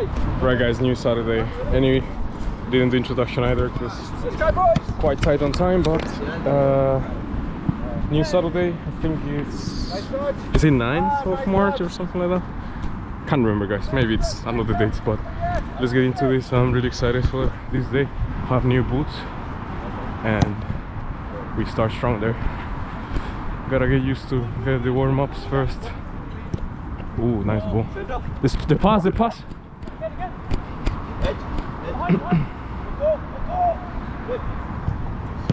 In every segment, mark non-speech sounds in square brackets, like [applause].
Right guys, new Saturday. Any didn't do introduction either because quite tight on time, but uh, new Saturday. I think it's is it 9th of March or something like that. Can't remember, guys. Maybe it's another date, but let's get into this. I'm really excited for this day. Have new boots and we start strong there. Gotta get used to get the warm ups first. Ooh, nice ball. This, the pass, the pass.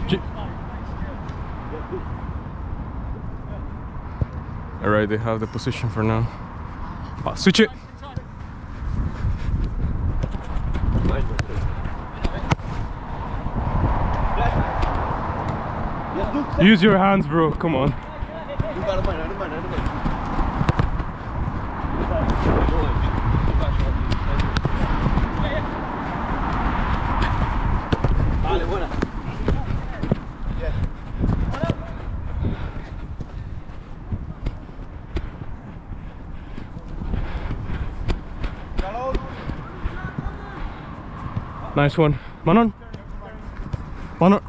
J- Alright, they have the position for now. Pass, switch it. Use your hands, bro. Come on. Vale, buena. Nice one. Manon. Manon.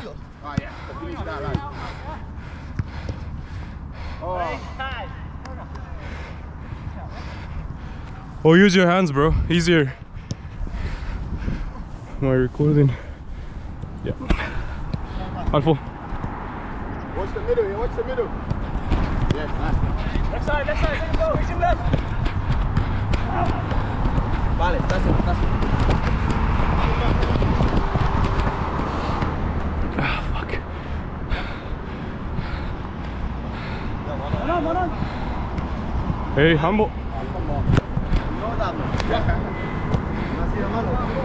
Oh, use your hands, bro. Easier. Am I recording? Yeah. Alfo. Watch the middle, yeah, watch the middle. Yes, nice. Left side, left side, second go, facing left. Vale, estás en, estás en. Hey, humble.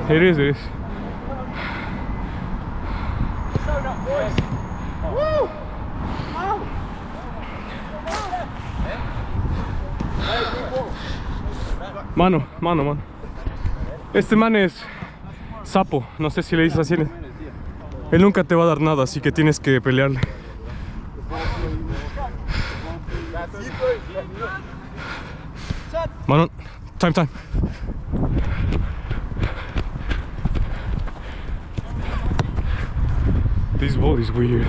It is, it is. Mano, mano, mano. Este man es sapo. No sé si le dices así. Él nunca te va a dar nada, así que tienes que pelearle. Manon, time, time. This ball is weird.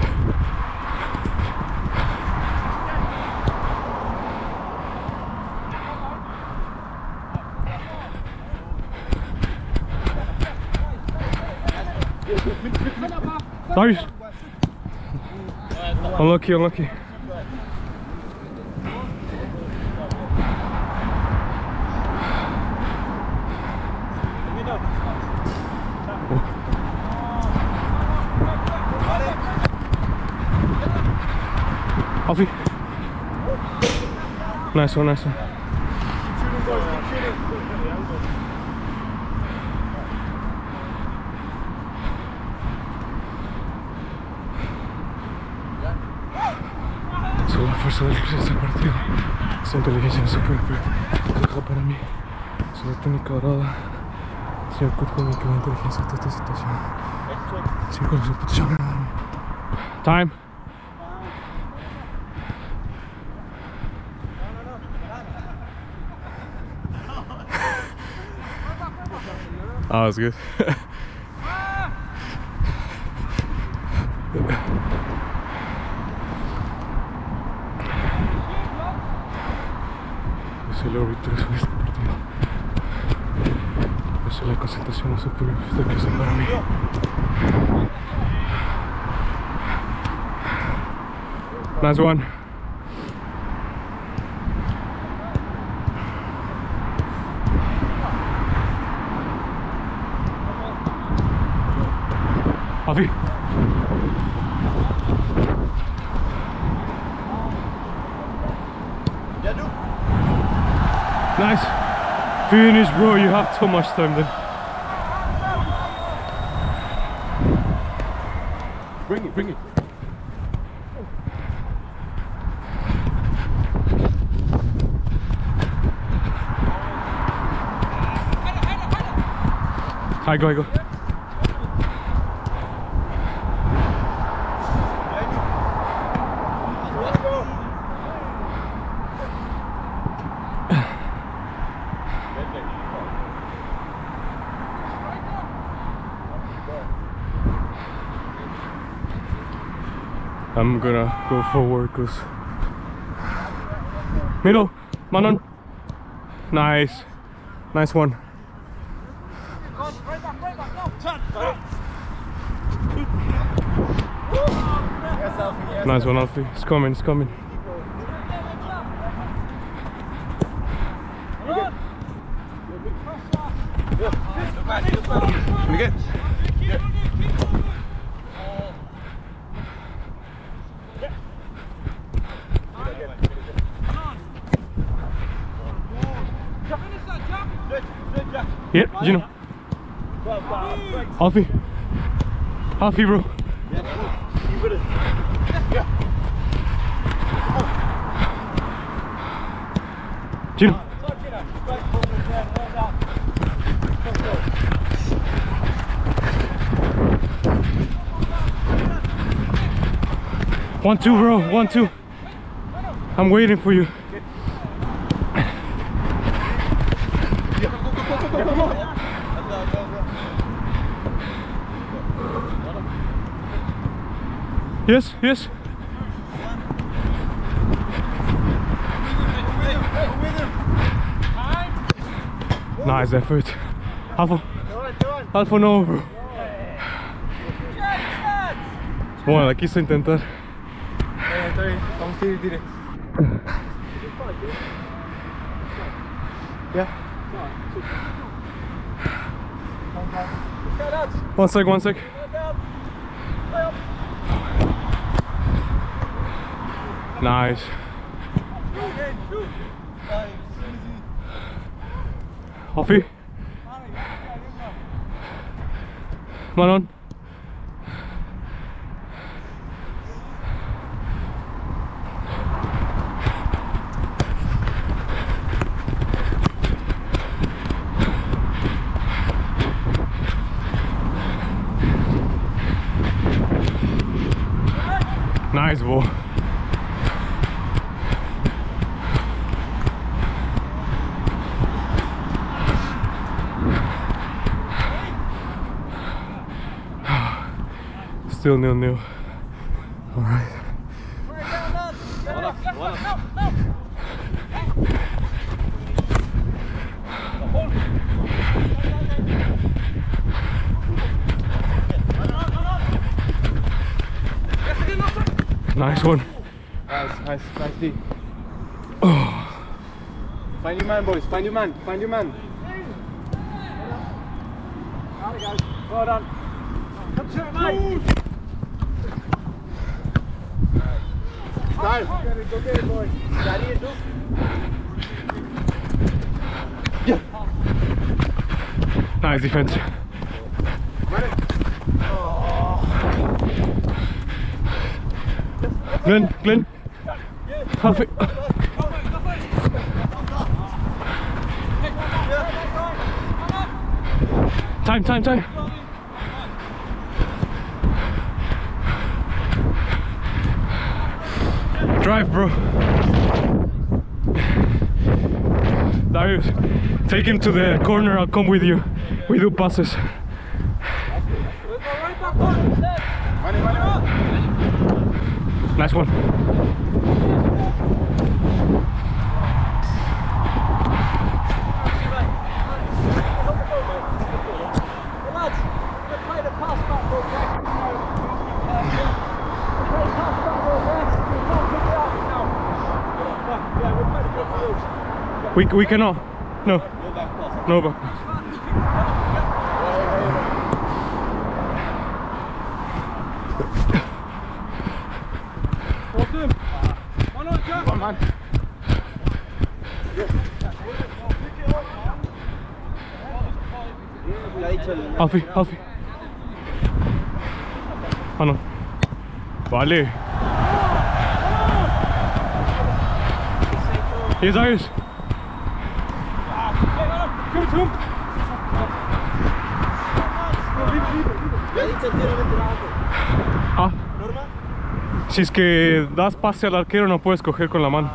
Nice. Unlucky, unlucky. Alfie. Nice one, nice one. Solo la fuerza del de este partido. Esa inteligencia no se puede para mí. Solo técnica dorada. Señor Kurt me quedó inteligencia ante esta situación. Petición. Time. Ah, that's good. Es el de este partido. Es la concentración más que es para mí. Nice one. Avi. Yeah, do. Nice. Finish, bro. You have too much time then. Bring it, bring it. Hi, go, go. I'm gonna go forward cause middle Manon. Nice. Nice one. Nice one Alfie. It's coming it's coming Alfie bro. Gino One two bro. One two. I'm waiting for you Yes, yes. Nice effort. Half Alpha. Alpha no, bro. Bueno, la quise intentar. Está bien, vamos a ir directo. Ya. One sec, one sec. Nice. Alfie. Manon. Nice ball. Still nil nil. All right. Nice one. Nice, nice, nice D. Oh. Find your man, boys. Find your man. Find your man. Well done. Come to it, mate. Look. Nice defense. Glenn, Glenn. Perfect. Time, time, time. Drive, bro. Darius, take him to the corner. I'll come with you. We do passes. Nice one. We, we cannot. No. No back. Awesome. One on, Jack. Come on. Alfie, Alfie. Ah, no. Vale. Here's Darius. Give Si es que das pase al arquero no puedes coger con la mano.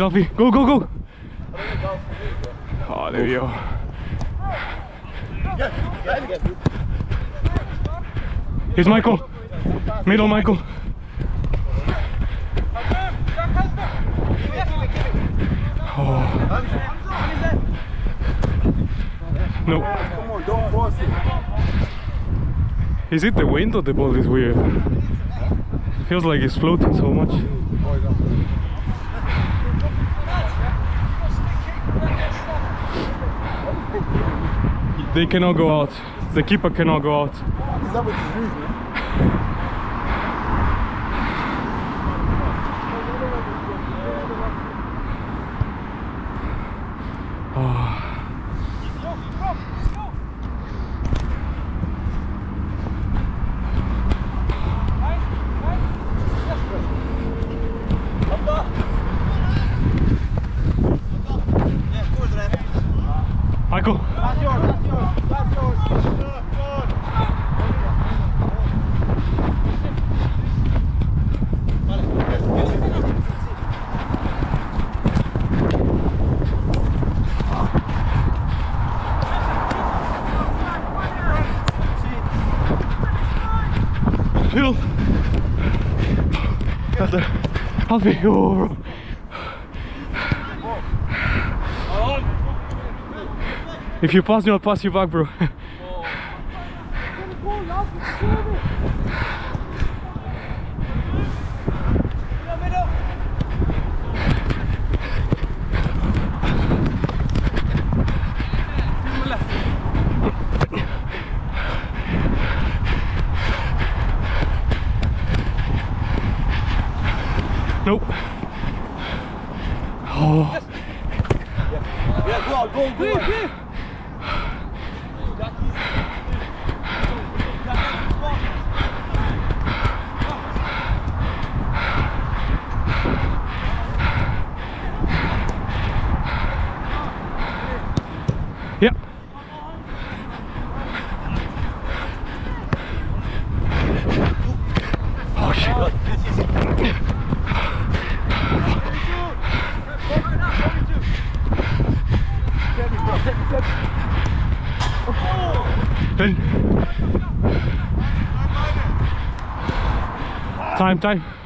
He's. Go, go, go. Oh, there you go. Here's Michael. Middle, Michael. Oh. No. Come on, don't force it. Is it the wind or the ball is weird? Feels like it's floating so much. They cannot go out. The keeper cannot go out. Is that what man? Michael. That's yours, that's yours, that's yours. Middle. That's it. Me. [laughs] Oh, bro. If you pass me, I'll pass you back, bro. [laughs] nope. Oh. Yeah, go on, go, go. on. Yep. Oh shit. Then. Time, time.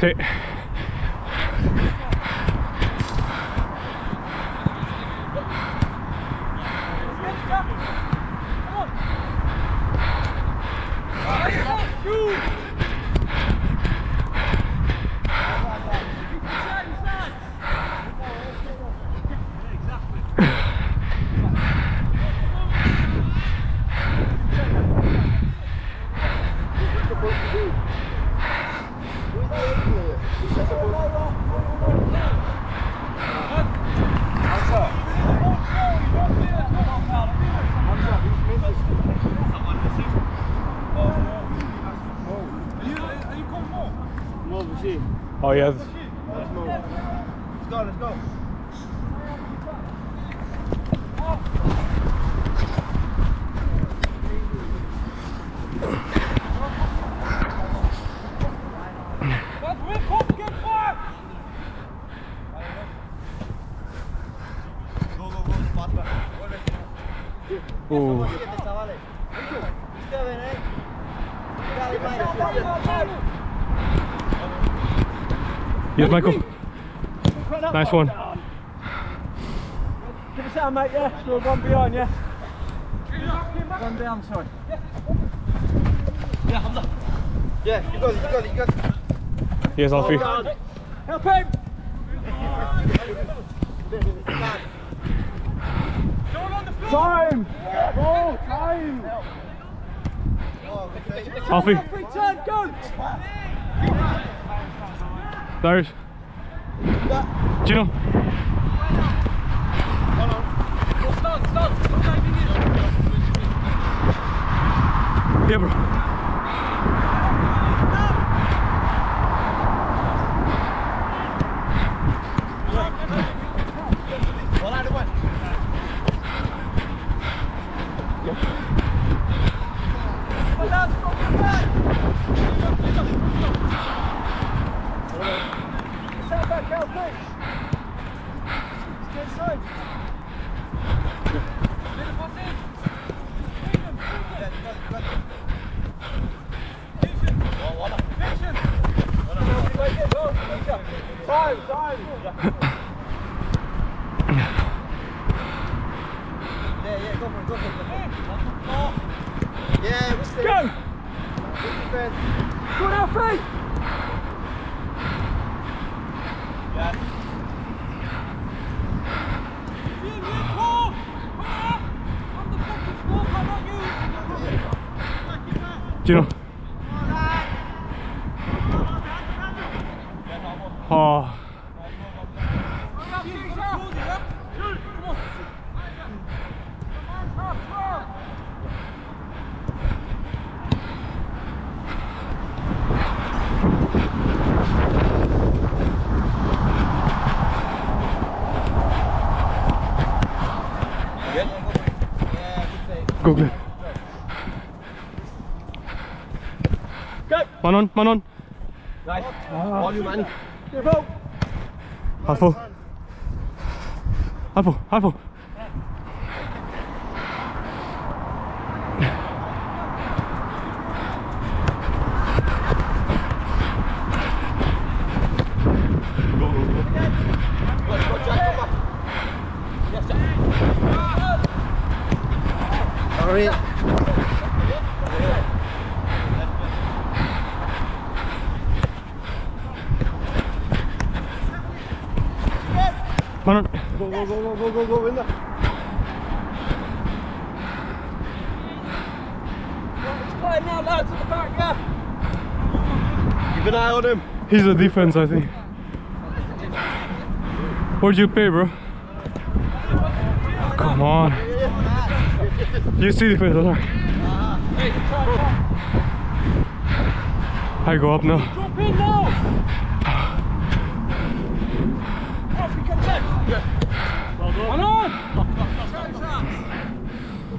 Sí. Oh yeah. Let's go, let's go. Ooh. Yes, Michael. Nice one. Give us out, mate, yeah? Still one behind, yeah? One down, sorry. Yeah, I'm not. Yeah, you got it, you got it, you got it. Yes, Alfie. Oh, Help him! Time! Oh, time! Alfie. Free turn, go! Darius. Gino. Yeah, bro. Stand back, Cal, please. Stay inside. Time, time. Yeah, yeah, go for it, go for it. Yeah, what's the Go! defense? Good, Alfie! Gino. Oh, go Glenn. Man on, man on. Nice. All you, man. Halfo. Halfo, halfo. Sorry. Man on. Go, go, go, in there. Play now, lads, at the back, yeah. Keep an eye on him. He's a defense, I think. What'd you pay, bro? Come on. You see the defense, alright. I go up now. Drop in now! Alfie, come back! Well done. Come on!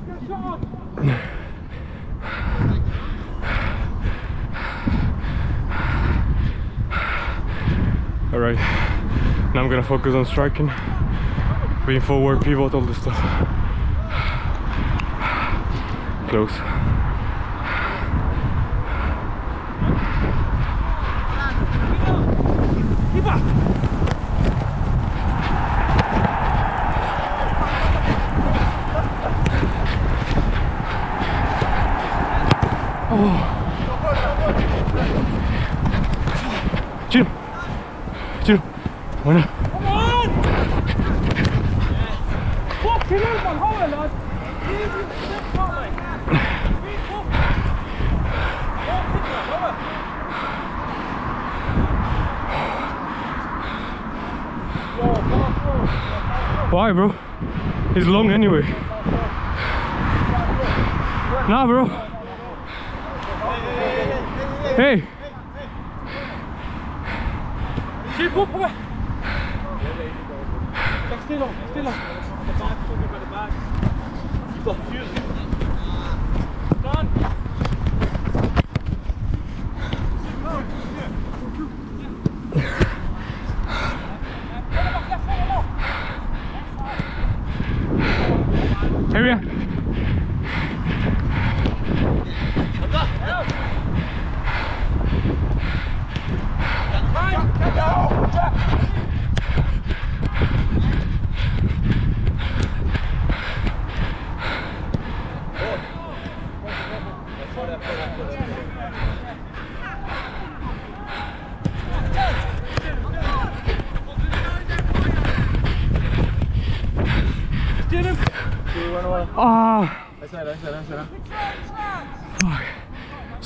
Good shot! Alright. Now I'm gonna focus on striking. Being forward, pivot, all this stuff. Close. Keep up! Jim! Jim! Bueno. Come on! Fucking hell, man, hold on, lad. Easy, step forward. Feet up. Don't hit that, hold on. Yo, fast forward. Why, bro? He's long anyway. Nah, bro.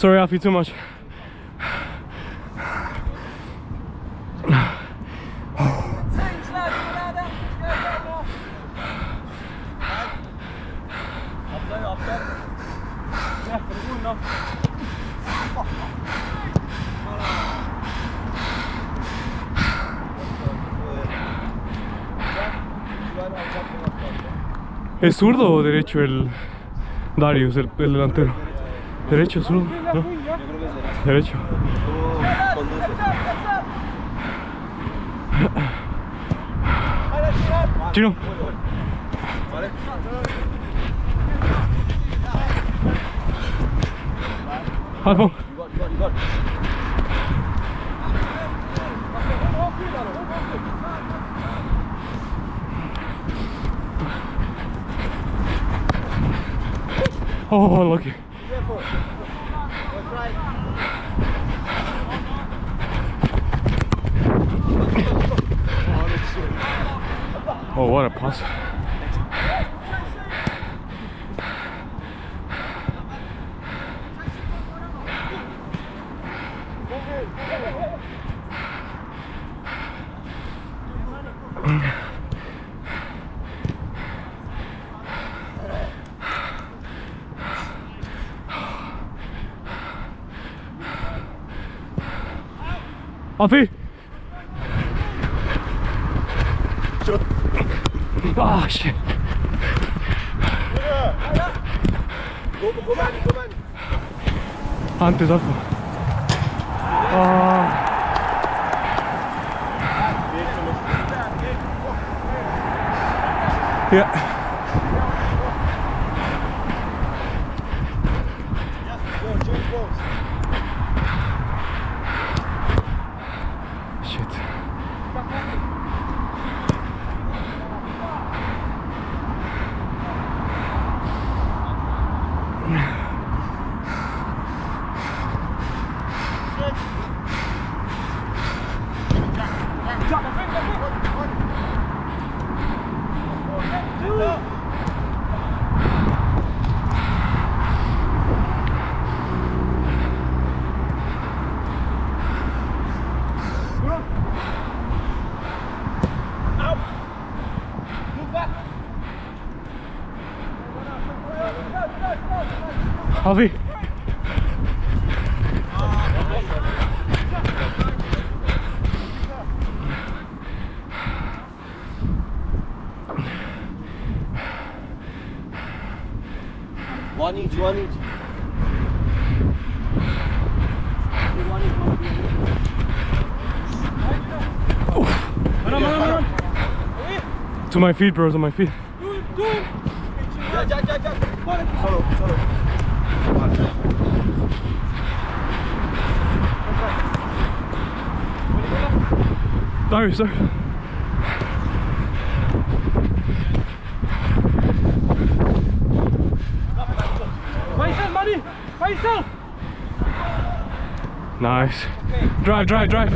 Sorry, Alfie, too much. ¿Es zurdo o derecho el Darius, el, el delantero? Derecho, sur, ¿no? Derecho. Chino. Vale. Oh, what a pass. Alfie! Ah, shit. Antes, Alfa. Ah. Yeah. Shit. Alfie. One each, one each. To my feet, bro, to my feet. Ja, ja, ja, ja. Solo, solo. Darius, Darius. By yourself, Manny. Nice. Drive, drive, drive.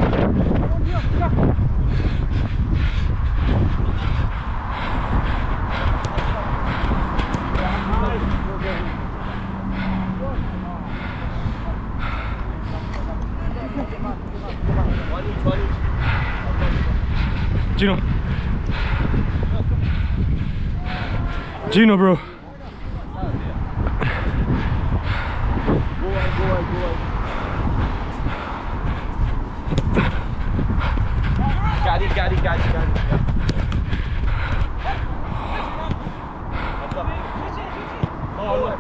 One each, one each. Gino. Gino, bro. Go on, go on, go on. Got it, got it, got it, got it. Oh, look.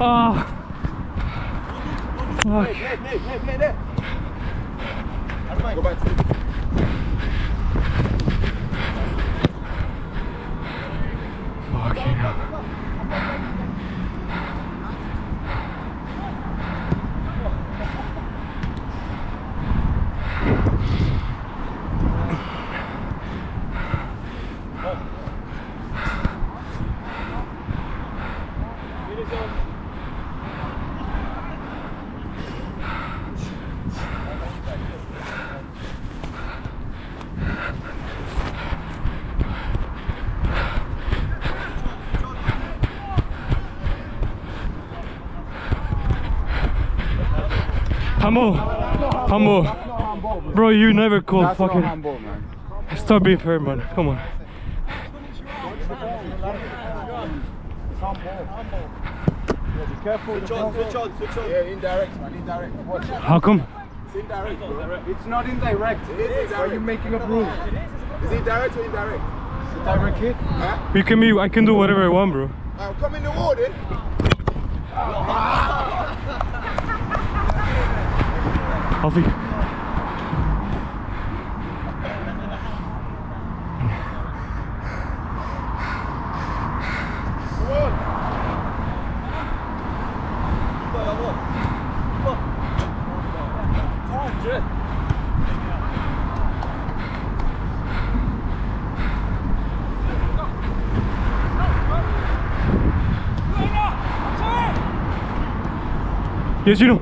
Ah. Fuck. Hey, hey, hey, hey, hey, hey. That's mine. Go back to the Fucking hell. Humble. Humble. Bro, you never called That's fucking. man. Stop being fair, man. Come on. Yeah, careful. Switch on, switch on, switch on. Yeah, indirect, man, indirect. Watch it. How come? It's indirect, bro. It's not indirect. It is indirect. Are you making up rules? Is it direct or indirect? It's a direct hit. Huh? You can be. I can do whatever I want, bro. Now come in the wall then. Alfie. Yes, you know.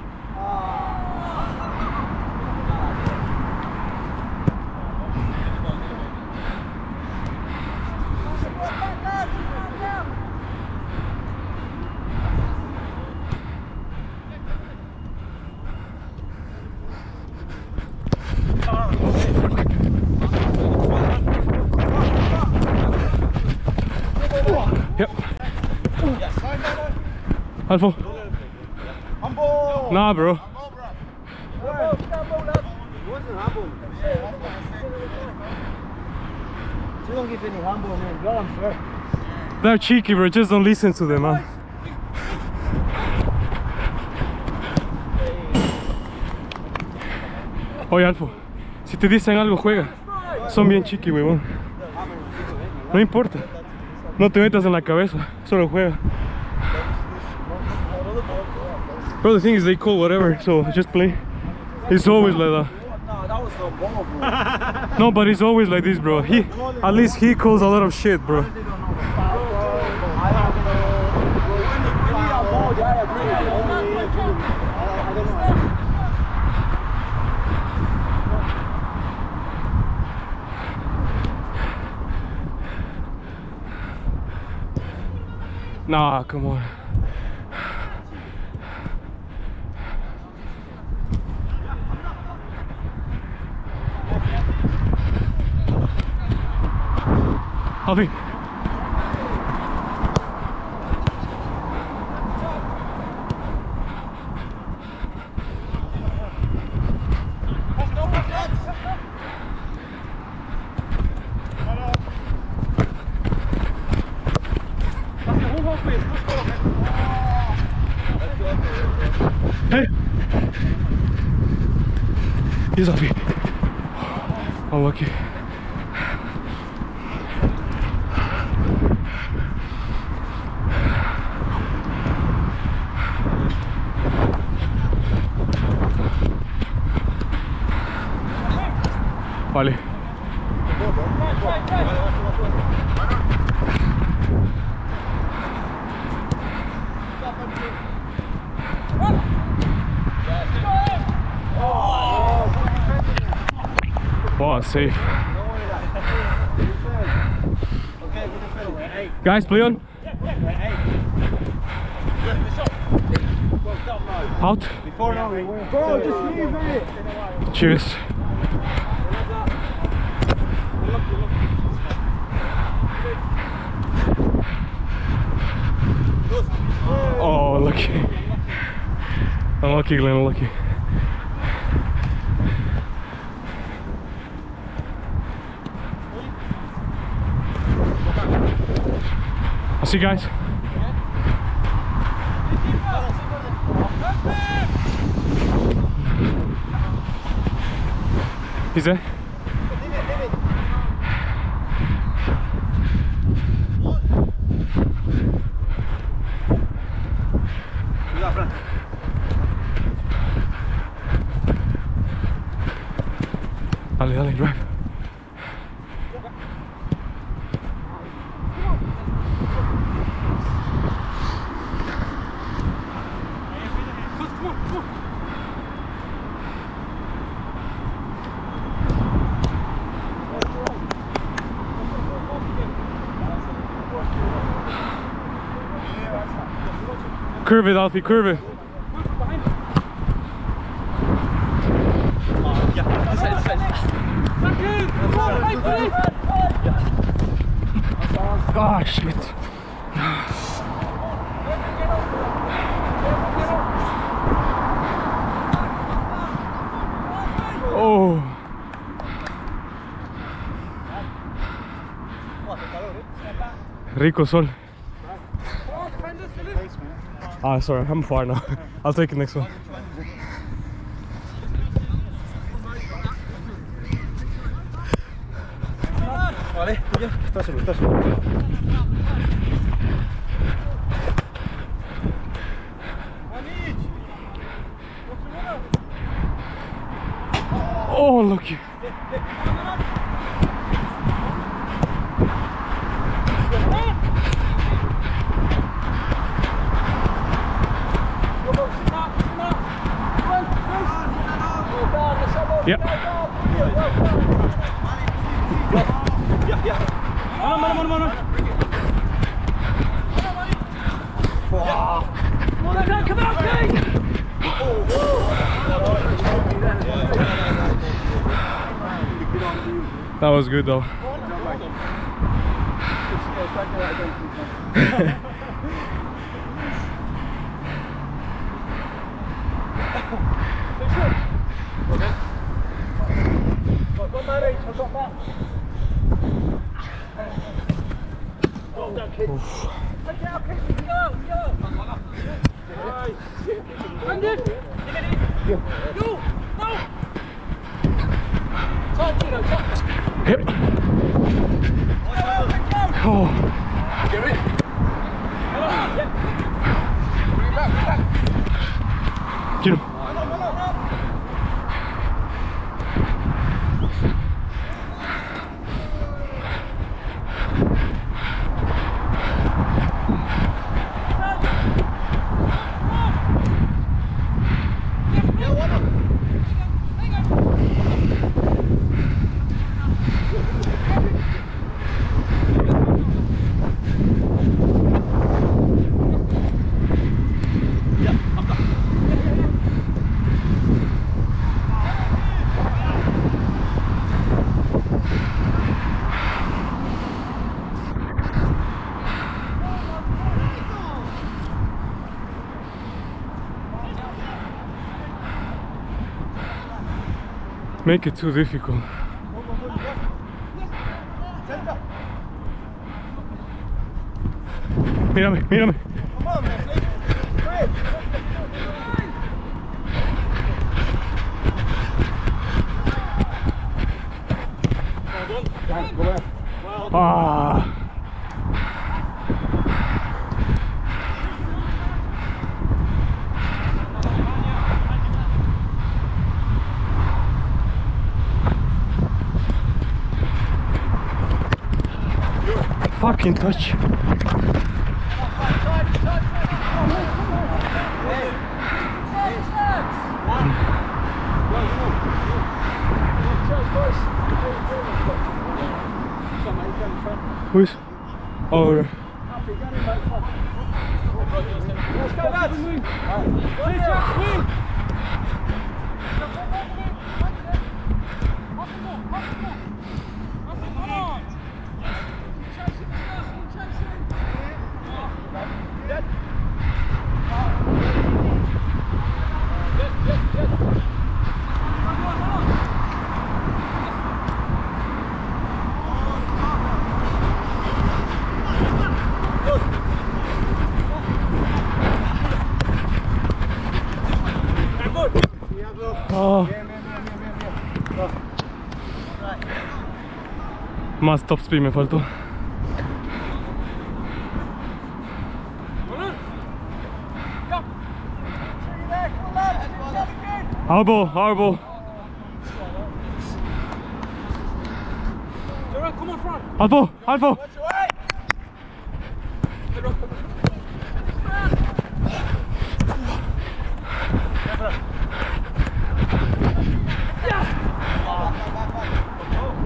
Nah, bro. They're cheeky, bro. Just don't listen to them, man. Oye, Alfo, si te dicen algo, juega. Son bien chiqui, huevón. No importa. No te metas en la cabeza. Solo juega. Bro, the thing is, they call whatever, so just play. It's always like that. No, that was no ball, bro. No, but it's always like this, bro. He, at least he calls a lot of shit, bro. They don't know the foul, bro. I don't know. Bro, when you when you have ball, yeah, I agree. I don't know. I don't know. Nah, come on. Alfie. Hey. He's Alfie. Unlucky. Vale. Guys, play on. Out. Bro, just leave it. Cheers. Oh, lucky. Unlucky, Glenn, unlucky. See you guys. He's there. Dale, dale, drive. Curve it, Alfie, curve it. Ah, shit. Oh. Rico Sol. Ah, sorry, I'm far now. [laughs] I'll take the next one. Vale, ya, está solo, está solo. Oh, lucky. Yep. Come on, Kate! That was good though. [laughs] [laughs] Brendan! You! No! Top, Tino, top! Yep. Oh. Get him. Make it too difficult. Mírame, mírame. Ah. Fucking touch. Who is? Oh, yeah. Let's go, lads! Win, Jack, win! Oh. Más top speed me faltó. Elbow, elbow. Durant, come on front! Elbow, elbow.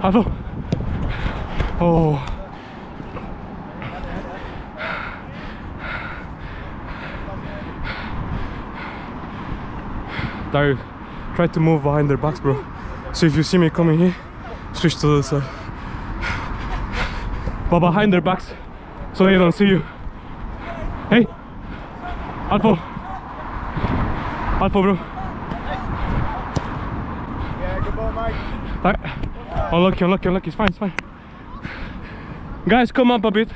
Elbow. Oh. Dario, try to move behind their backs, bro. So if you see me coming here, switch to the side. But behind their backs, so they don't see you. Hey, Alpha. Alpha, bro. Yeah, good ball, Mike. Right. Unlucky, unlucky, unlucky. It's fine, it's fine. Guys, come up a bit.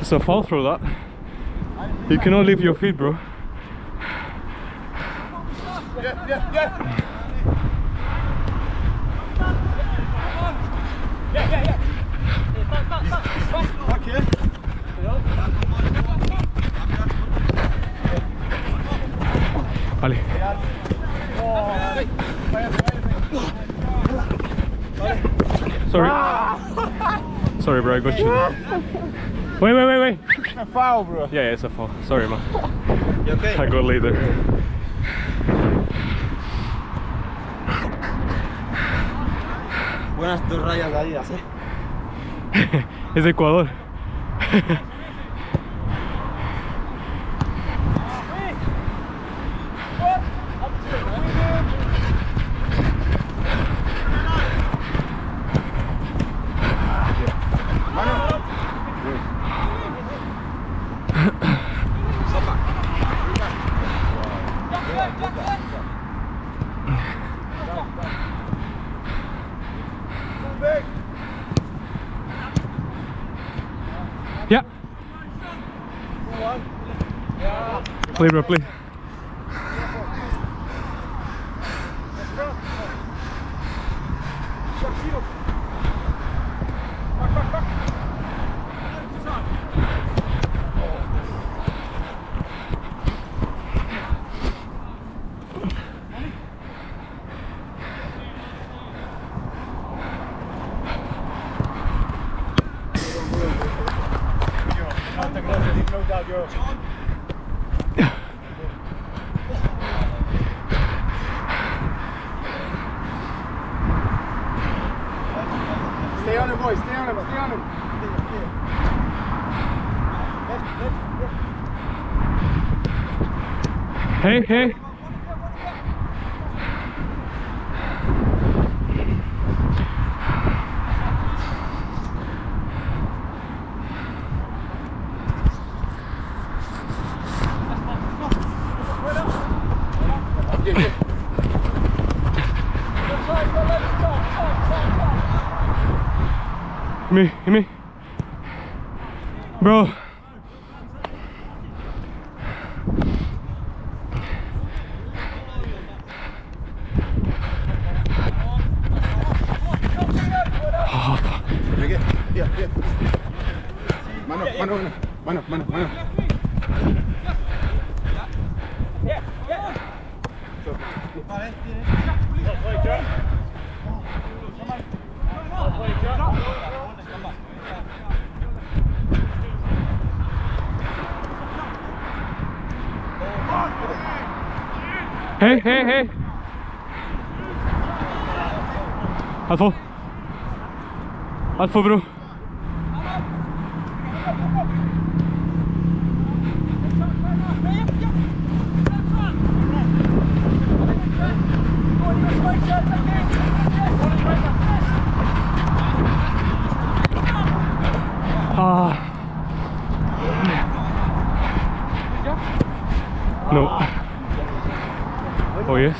It's a fall through that. You cannot leave your feet, bro. Yeah, yeah, yeah. Sorry. Sorry, bro. I got you. Wait, wait, wait, wait. A foul, bro. Yeah, yeah, it's a fall. Sorry, man. You okay? I go later. Buenas dos rayas de Adidas, eh. [laughs] es de Ecuador. [laughs] Play, bro, play. No doubt, you're. Stay on him, boys. Stay on him. Stay on him. Hey, hey. Yeah, yeah. Me, me. Bro. Make it. Yeah, yeah. Mano, mano, mano, mano, mano, mano. Hey, hey, hey. Alfo. Alfo, bro. Ah. No. Oh yes.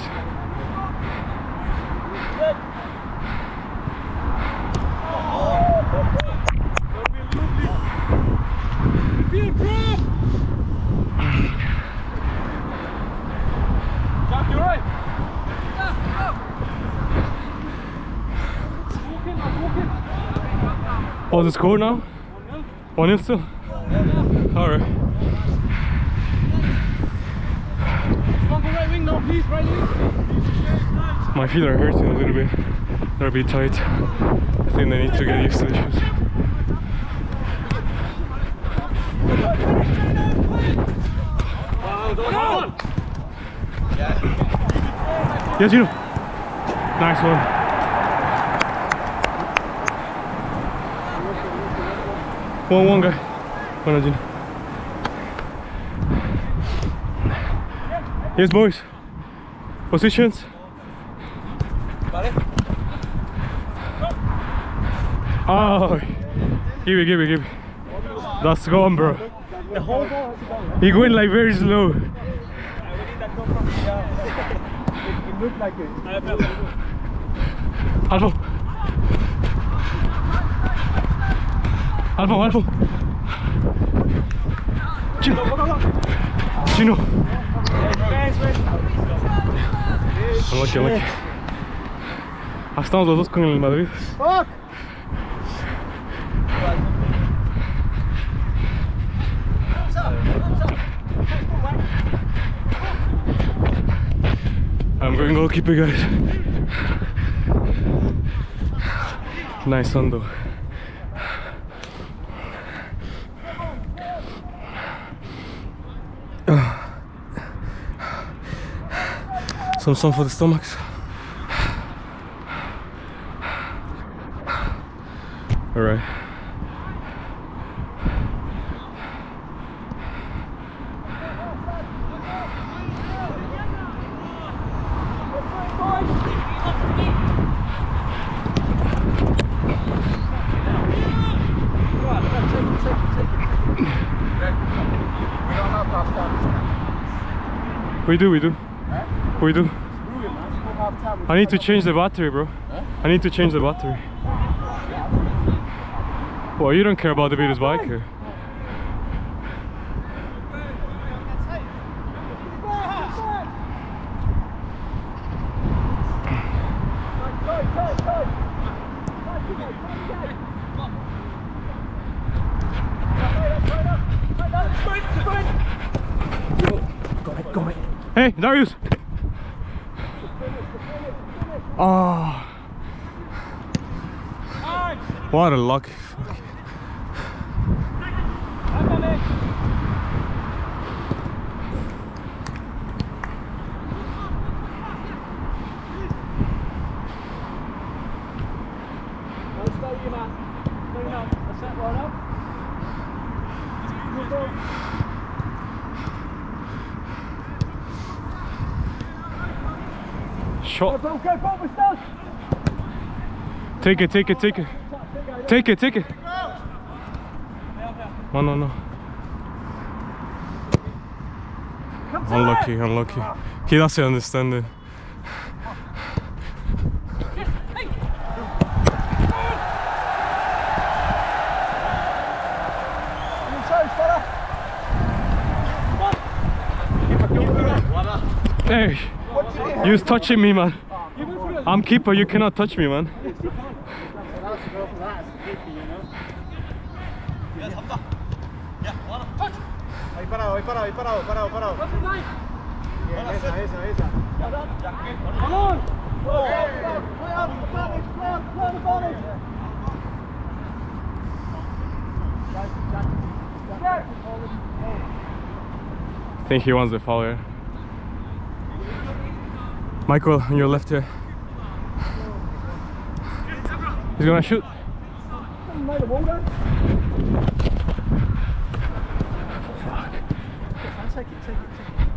Jack, you right? What's the score now? 1 0 still? Alright. My feet are hurting a little bit. They're a bit tight. I think they need to get used to the shoes. Yes, you. Nice one. One, one guy. One, Gino. Yes, boys. Positions. Oh, give it, give it, give it. That's gone, bro. The whole ball. He going like very slow. [laughs] It looked like it. Alpha, Alpha. Gino. Gino. Unlucky, unlucky. Ah, estamos los dos con el Madrid. Fuck! I'm going goalkeeper, guys. Nice one, though. Some sun for the stomachs. All right. We do, we do. We do. Ruin, man. We don't have time. I need to change the battery, bro. I need to change the battery. Well, you don't care about the Beatles bike. uh. Hey, Darius! Ah. What a luck. Go slow, you man. Clean up. That's it, right up. Good ball. Shot. Go, go, go. Take it, take it, take it. Take it, take it. No, no, no. Unlucky, unlucky. He doesn't understand it. Hey, you're touching me, man. I'm keeper, you cannot touch me, man. Ahí parado, ahí parado, parado, parado, parado. Bien, esa, esa, esa. Come on. I think he wants the foul here. Michael, on your left here. He's gonna shoot. Take it, take it, take it.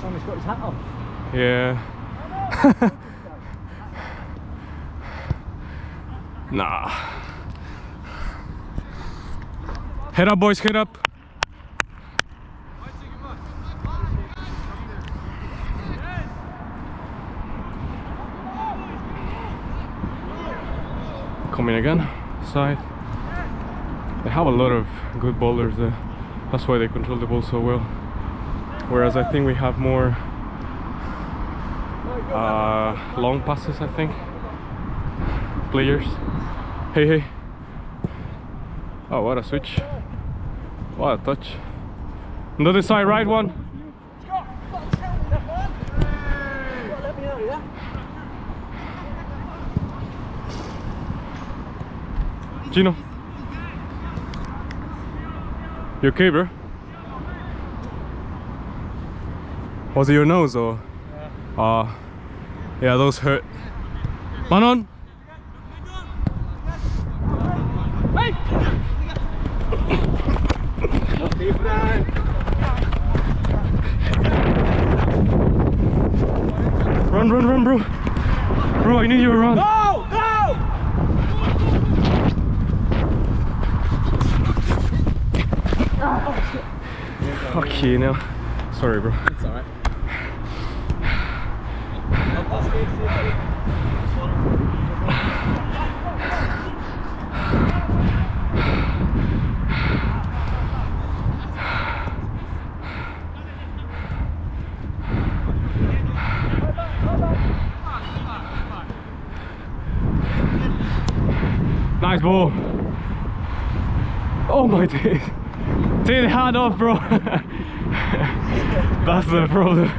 Someone's got his hat on. Yeah. [laughs] nah. Head up, boys, head up. Coming again, side. They have a lot of good bowlers there. That's why they control the ball so well. Whereas I think we have more uh, long passes, I think. Players. Hey, hey. Oh, what a switch. What a touch. On the other side, right one. Let me know, yeah? Gino. You okay, bro? Was it your nose or? Ah, yeah, those hurt. Manon! Run, run, run, bro. Bro, I knew you were to No! Go, Fuck you now. Sorry, bro. It's alright. Nice ball. Oh my days. Take the hand off, bro. [laughs] That's the problem.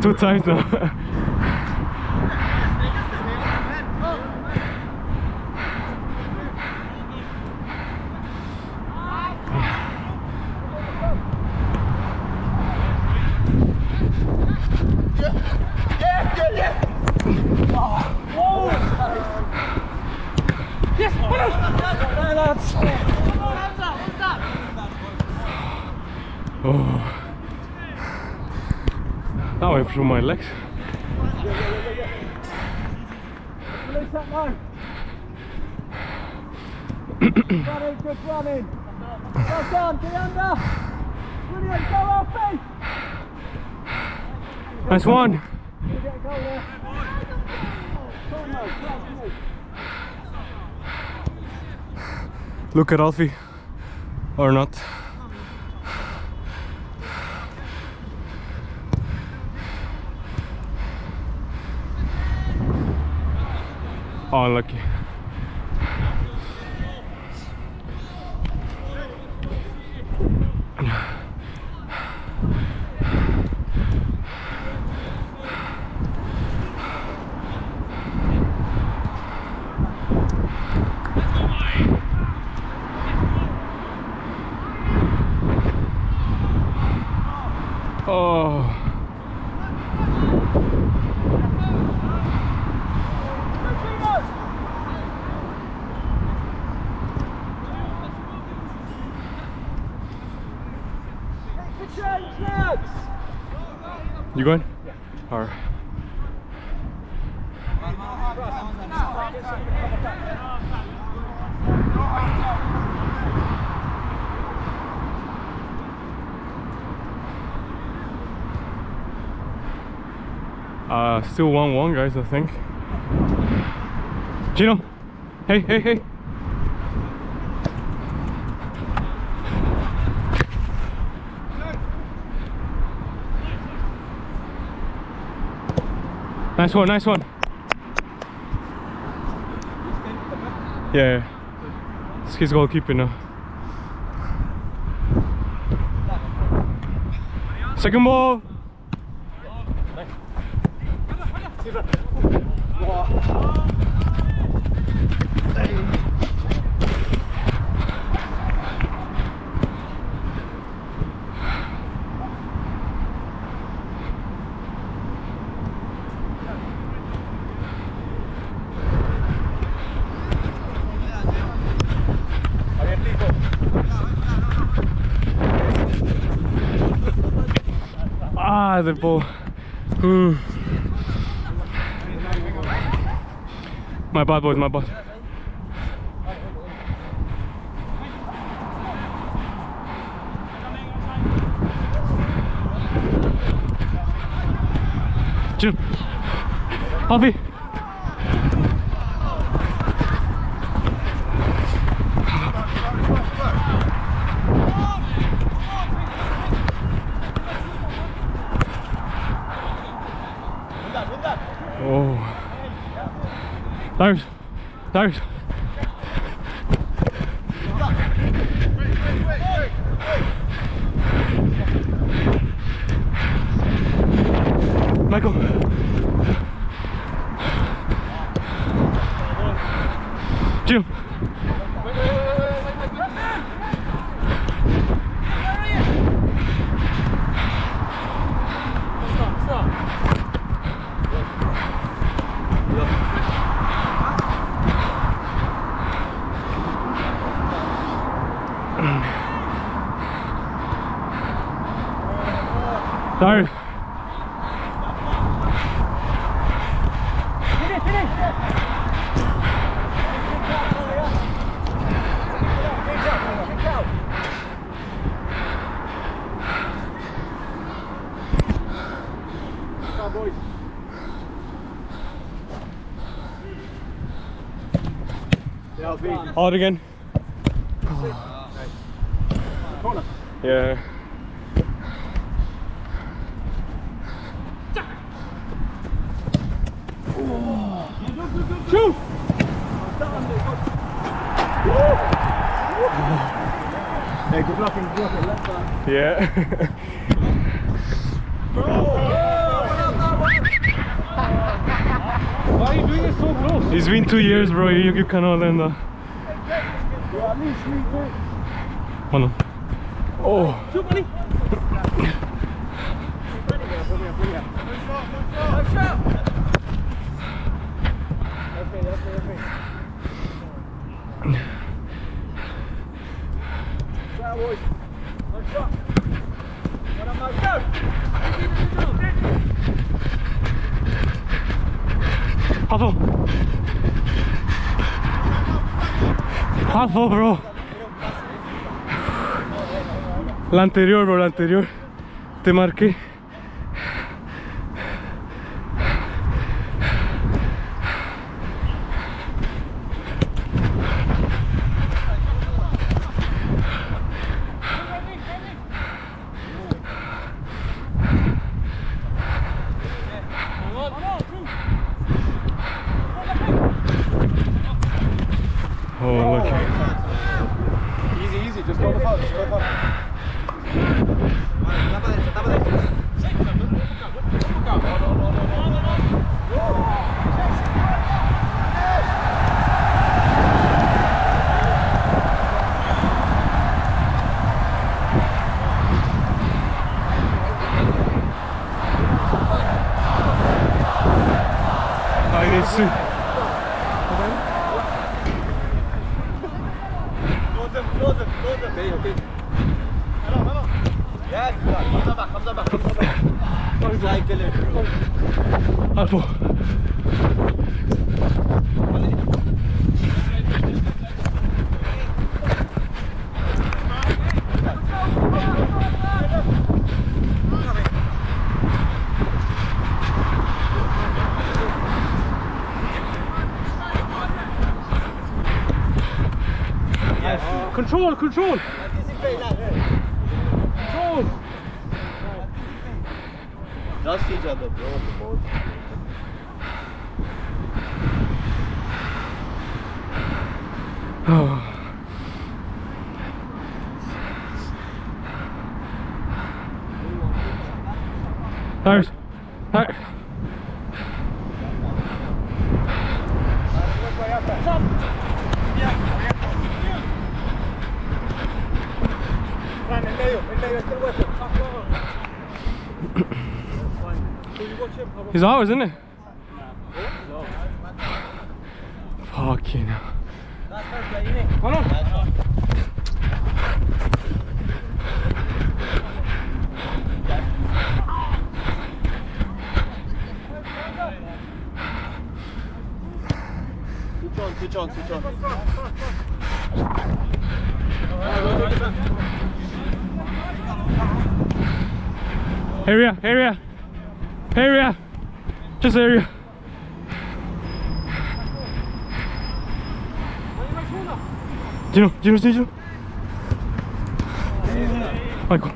Two times now. [laughs] Yes! Well lads! Oh. Now I through my legs. Release that now. running, good running. Well done, under. Brilliant, go Alfie. Nice one. Look at Alfie. Or not. Oh, unlucky. Oh. Good change, lads. You going? Yeah. Alright. Uh, still 1 1, guys, I think. Gino! Hey, hey, hey! Nice one, nice one. Yeah, yeah. It's his goalkeeper now. Second ball. Ball. Hmm. My bad, boys, my bad. Jim. Alfie. Oh. Darius. Darius. Michael. Jim. Darius. boys. Hard again. Corner. Yeah. Shoot! Hey, good luck, good luck. Left side. Yeah. Why are you doing it so close? it's been two years, bro. You, you cannot land that. La anterior, bro, la anterior. Te marqué. It. Alpo. Control, control! Control! Trust each other, bro. He's ours, isn't it? Fucking hell. Hold on! Switch on, switch on, switch on. Area, area, area, this area. Gino, Gino, Gino. Michael.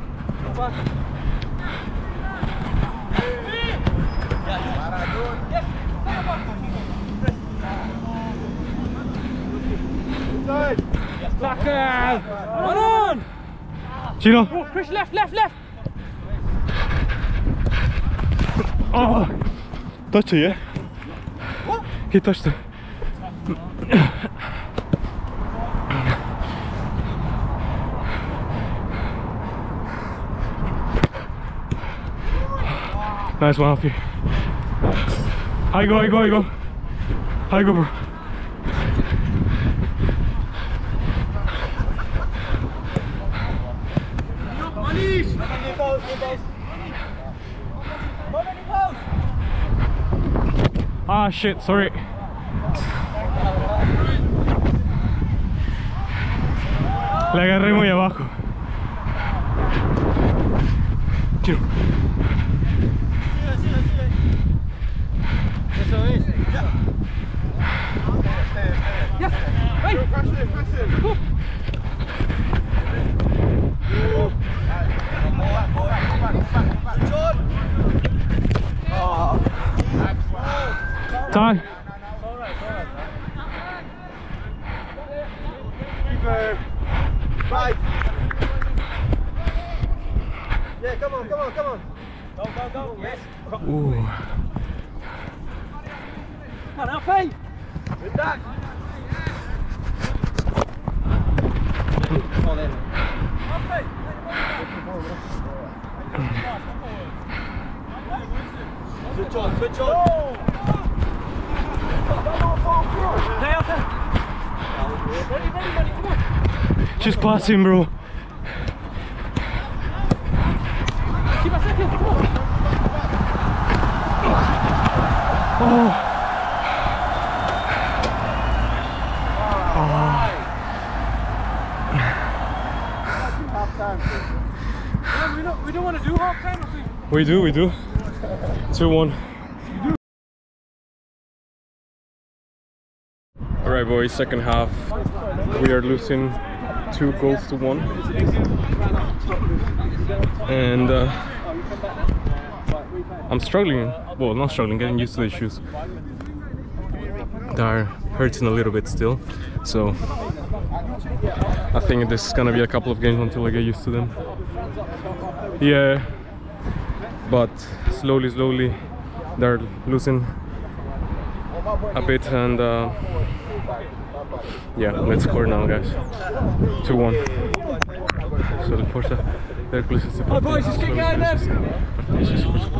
Run on! Gino. Oh, push left, left, left! Oh! Yeah? He touched it. Nice one, Alfie. High go, high go, high go. High go, bro. Ah, shit, sorry. Le agarré muy abajo. Tiro. Yes. Right. Press it, press it. Go. Time. Keeper. Right. Yeah, come on, come on, come on. Go, go, go. Yes. Ooh. Come on, Alfie. With that. Switch on, switch on. Just pass him, bro. Oh. Yeah, we don't, want to do half think. We do, we do. 2 1. Alright, boys, second half. We are losing two goals to one. And uh, I'm struggling. Well, not struggling, getting used to the shoes. They're hurting a little bit still. So I think this is gonna be a couple of games until I get used to them. Yeah, but slowly, slowly, they're losing a bit, and uh, yeah, let's score now, guys. 2 1. So the Forza Hercules is Oh, boys, just keep going then.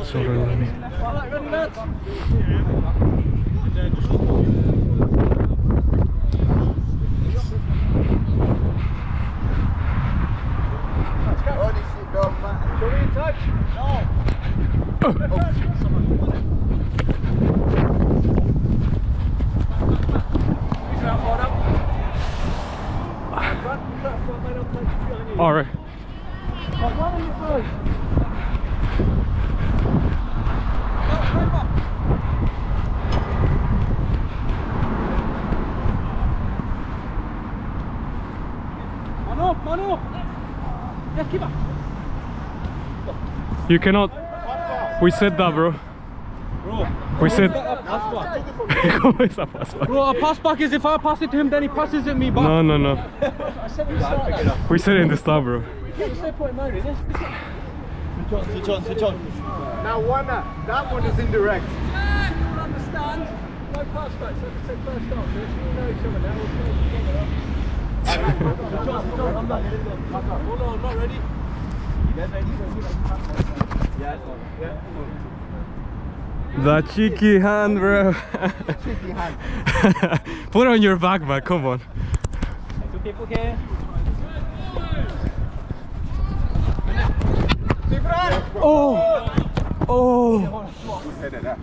Sorry, Alright, ready, lads. Oh, this shit don't matter. Show me in touch. He's out, hold up. Front, front, front, line up, line up, behind you. Alright. Oh, one on your toes. Man up, man up. Yes, keep up. You cannot. We said that, bro. We said. ¿Cómo es a pasar? [laughs] Bro, a pass back is if I pass it to him, then he passes it me back. No, no, no. We said it in the start, bro. There's no point in moaning. This, this, Switch on, switch on, switch on. Now one, uh, that one is indirect. Yeah, people understand. No pass back, so I said first off. If we know each other now, we'll play together. Switch on, switch on, I'm not ready. Hold on, I'm not ready. The cheeky hand, bro. Cheeky hand. [laughs] Put it on your back, man. Come on. Okay, okay. Oh. Oh. Head of that.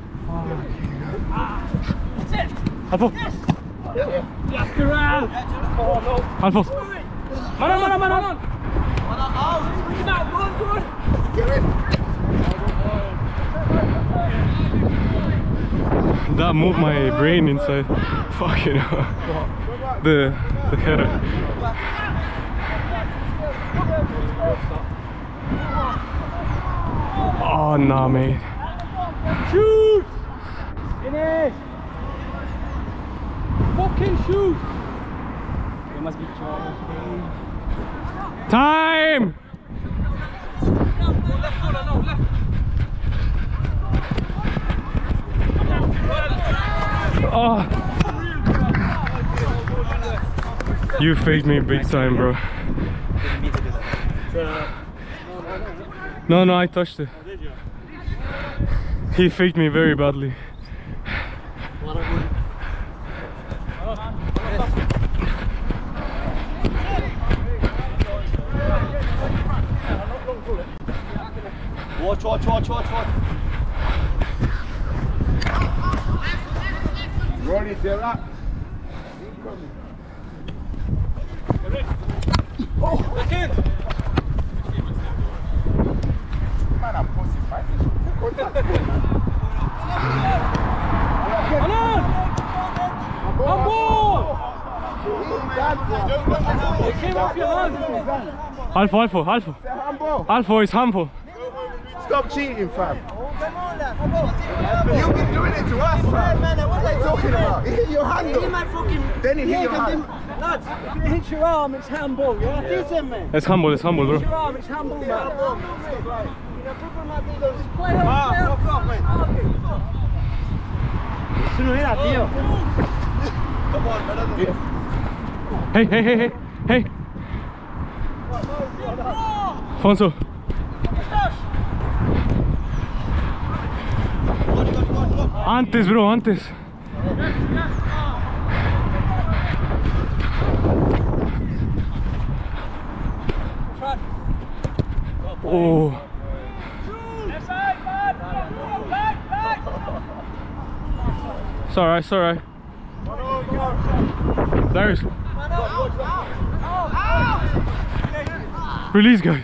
Alfo. Yes, It. That moved my brain inside. Fucking hell. The the header. Oh nah, mate. Shoot! In Finish! Fucking shoot! It must be John. Time. Oh. You faked me big time, bro. No, no, I touched it. He faked me very badly. ótimo, ótimo, ótimo. Rory, they're up. Incoming. Oh, back in. Mano, a pose faz. Alan! Rambo! They came off your hand. Alfo, Alfo, Alfo. Alfo is Hambo. Stop cheating, fam. You've been doing it to us, fam. What are you talking about? He hit your hand. though. Then he hit your hand. Lads, if it hits your arm, it's handball, yeah? It's humble, it's humble, bro. Your arm, it's handball, man. Play on, play on. Hey, hey, hey, hey, hey. Fonso. Antes, bro, antes. Oh. It's alright, it's alright. Darius. Release, guys.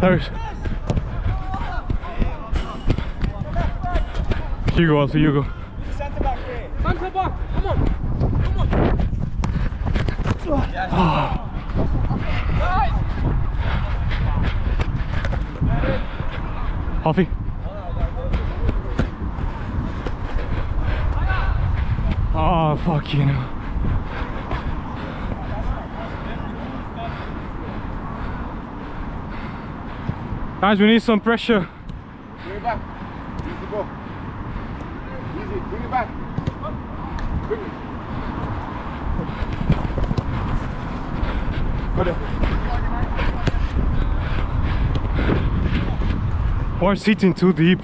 Darius. Hugo, also Hugo. Centre back, come on. Come on. Huffy. Oh, fuck you know. Guys, we need some pressure. Bring it back. Easy ball. Easy. Bring it back. Bring it. Hold it. We're sitting too deep.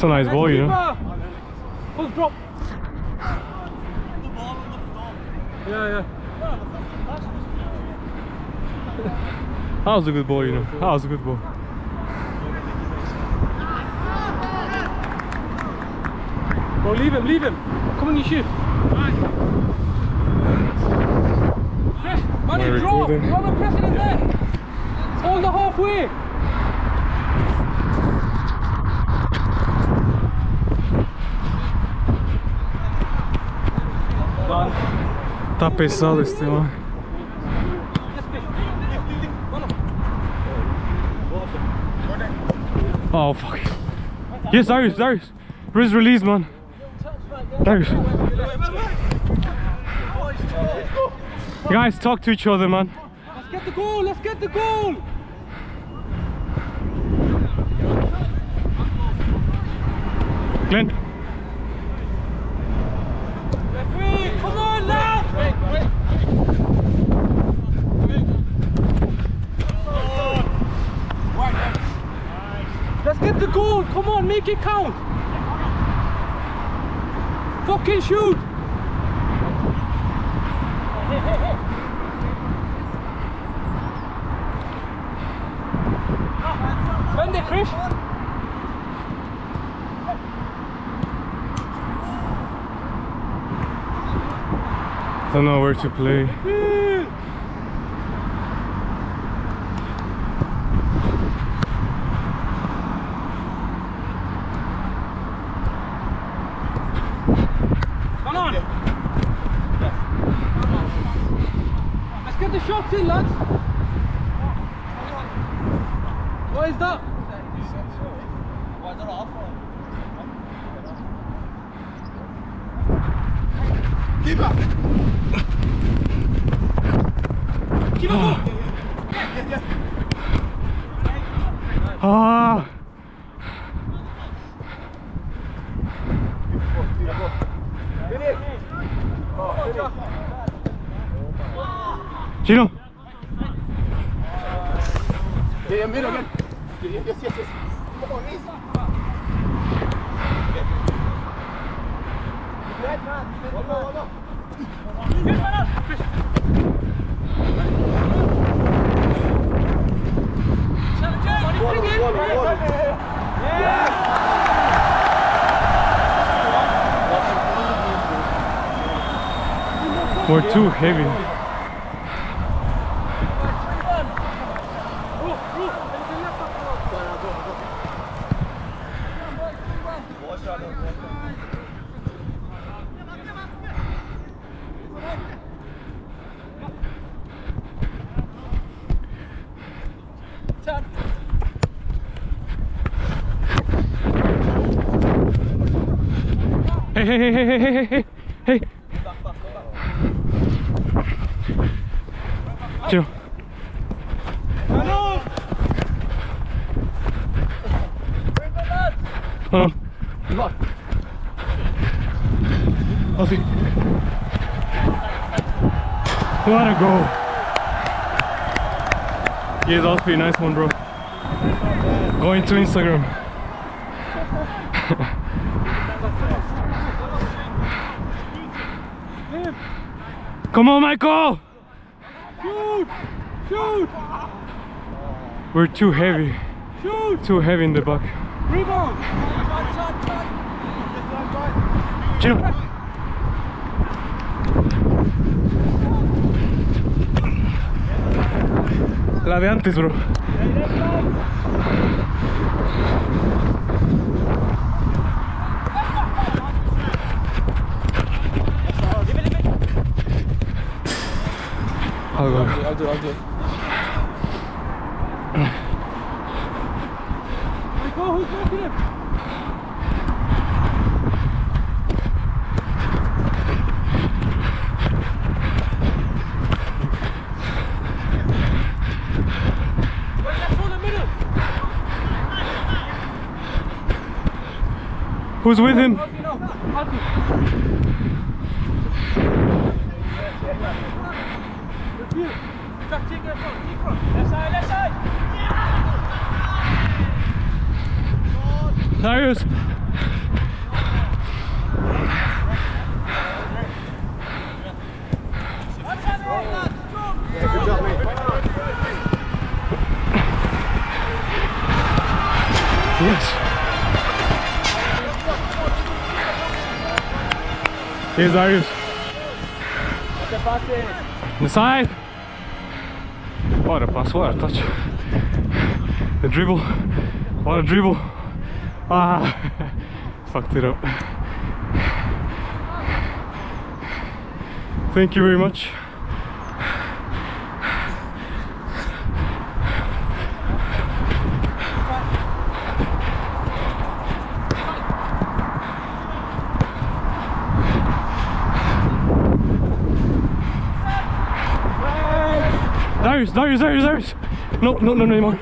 That's a nice ball, you know. Full drop. Yeah, yeah. [laughs] That was a good ball, you know. That was a good ball. Bro, leave him, leave him. Come on, you shoot. Press, man, We're you drop. recording. Run and press it in there. Hold the halfway. Está pesado este man. Oh fuck. Yes, Darius, Darius. Wrist release, man. Darius. Guys talk to each other, man. Let's get the goal, let's get the goal. Glenn. Referee, come on now. Let's get the goal. Come on, make it count. Fucking shoot. Bend it, Chris. Don't know where to play. We're too heavy. Hey, hey, hey, hey, hey, hey, hey, hey. Chill. Hold on. I'll see. What a goal. Yeah, that was pretty nice one, bro. Going to Instagram. [laughs] Come on, Michael! Shoot! Shoot! We're too heavy. Shoot! Too heavy in the back. Rebound! La de antes, bro. I'll go. I'll do, I'll do. Who's with him? Left side, left side! Darius. Yeah, good job, mate. Yes. Here's Darius. On the side. What a pass, what a touch. The dribble. What a dribble. Ah, [laughs] fucked it up. Thank you very much. Darius, Darius, Darius. No, no, no, no anymore.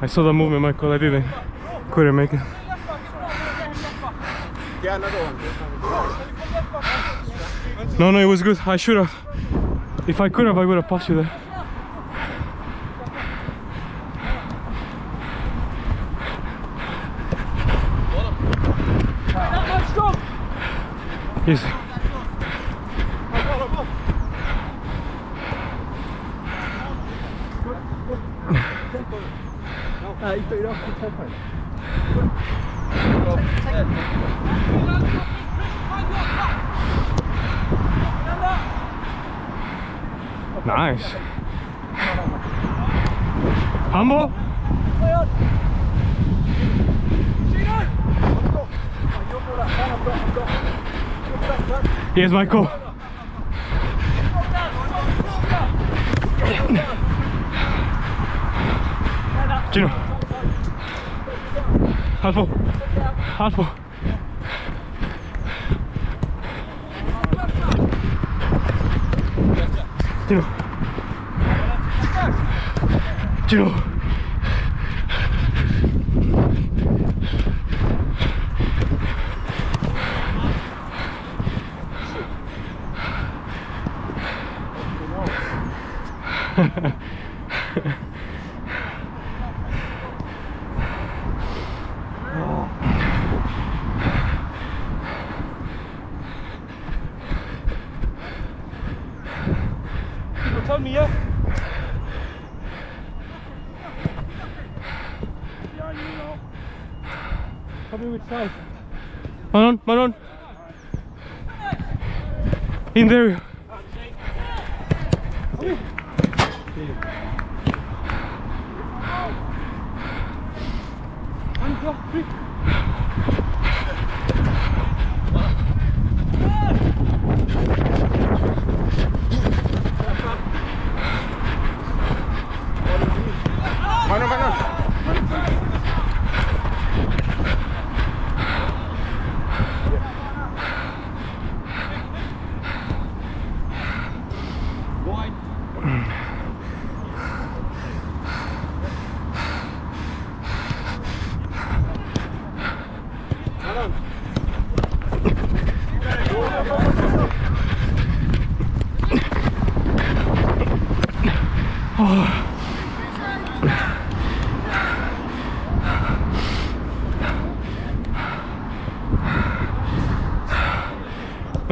I saw the movement, Michael. I didn't. Couldn't make it. Yeah, another one. No, no, it was good. I should have. If I could have, I would have passed you there. Easy. Ah, it off the top end. Nice. Humble. Here's Michael. Gino. Alfo. Alfo. Gino. Gino. Tell me, yeah? Tell me which side. Manon, Manon. In there.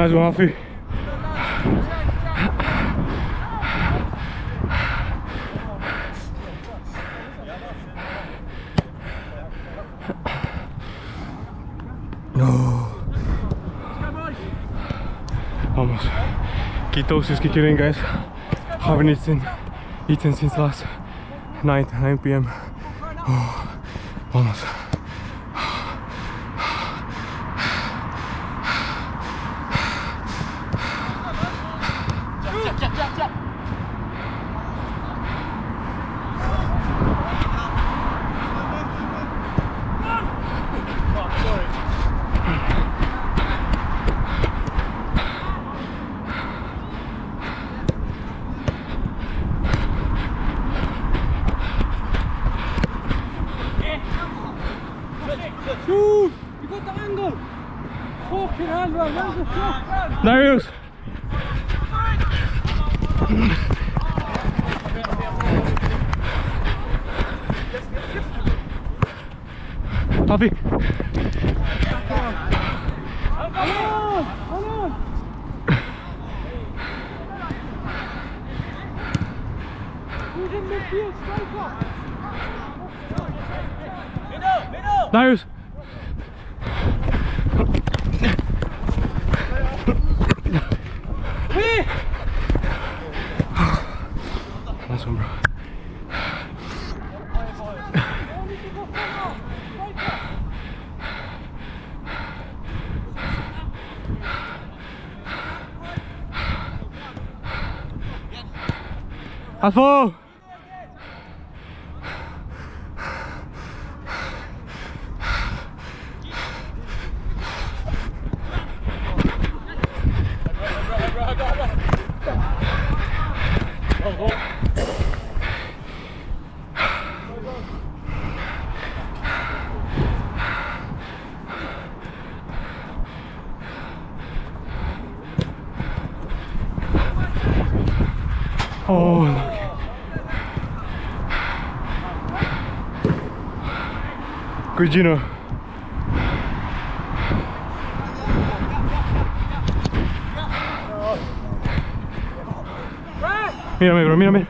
Nice one, Alfie. No. Vamos. Ketosis in, guys. Haven't eaten, eaten since last night, 9 p.m. Oh, vamos. Shoot! You got the angle! Fucking hell, man, where's the shot? Darius. Alfie. Come on! Come on! Who's in midfield, striker? Darius. Hey! Nice one, bro. Alfo! Gino. Mírame, bro, mírame.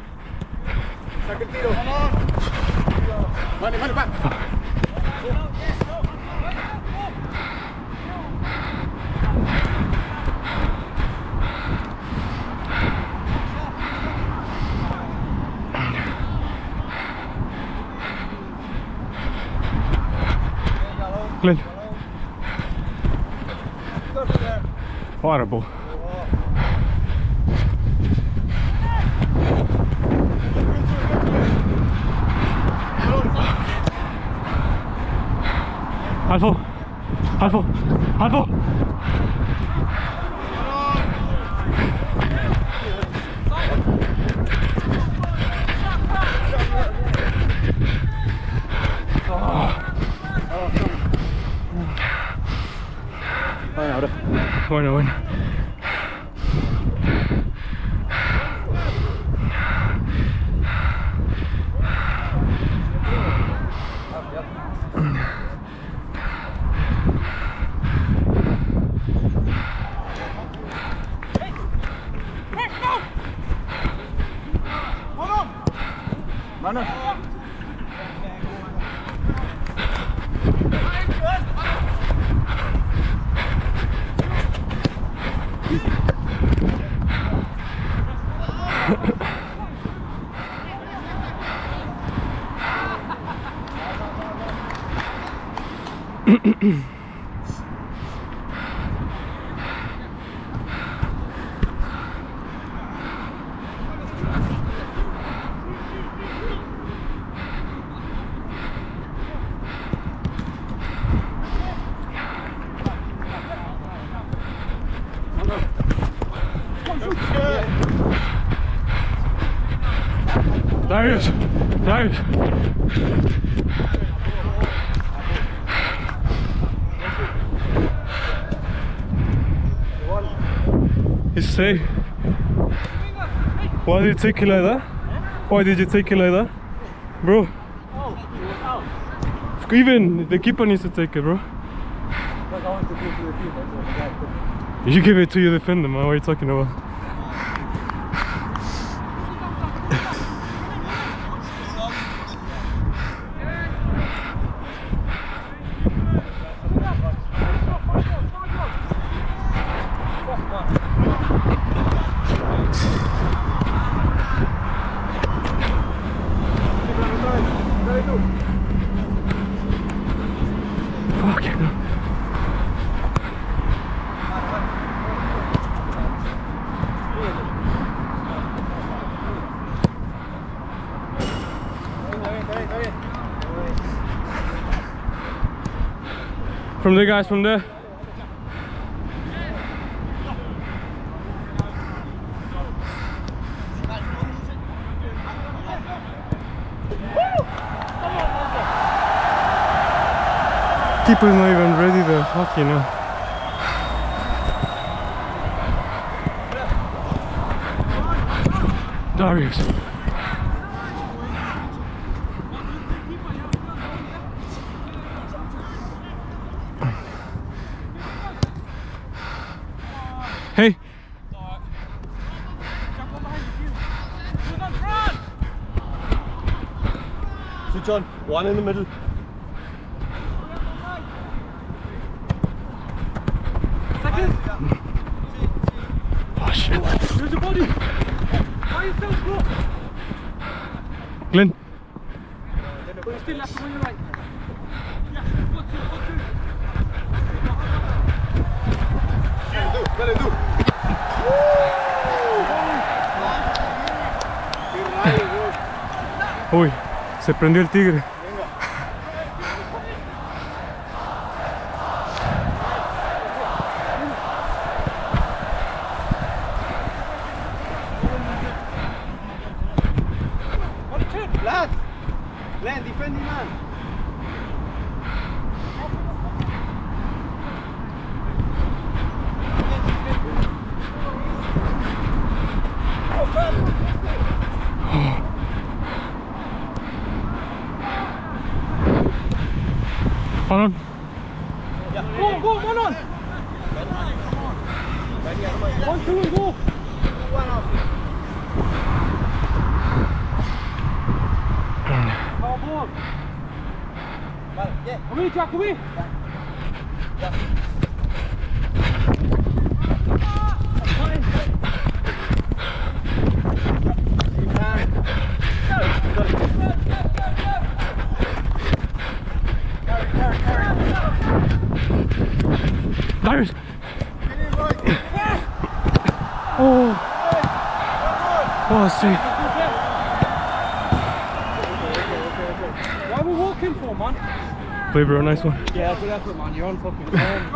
Darius! Darius! It's safe. Why did you take it like that? Why did you take it like that? Bro. Even the keeper needs to take it, bro. You give it to your defender, man. What are you talking about? Guys, from there. Keeper's not even ready to fuck you know. Darius. Hey. Switch on. One in the middle. Oh shit. Use your body. By yourself, bro. Glenn. But you're still left on your right. Yeah, got to, got to. Dale, tú. Uy, se prendió el tigre. Darren! Oh! Oh, see. Why are we walking for, man? Play bro, nice one. Yeah, good effort, man. You're on fucking time.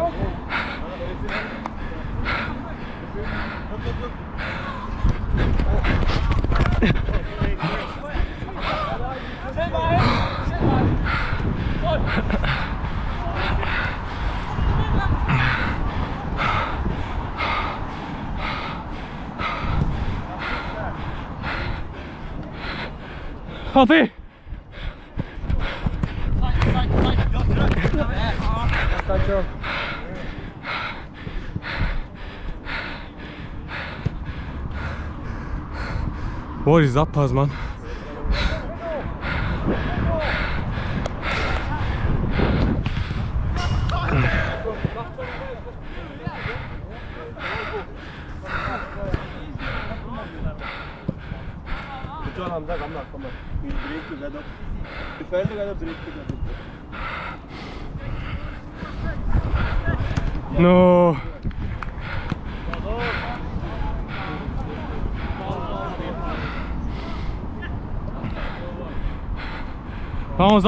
[sighs] There. What is that pass,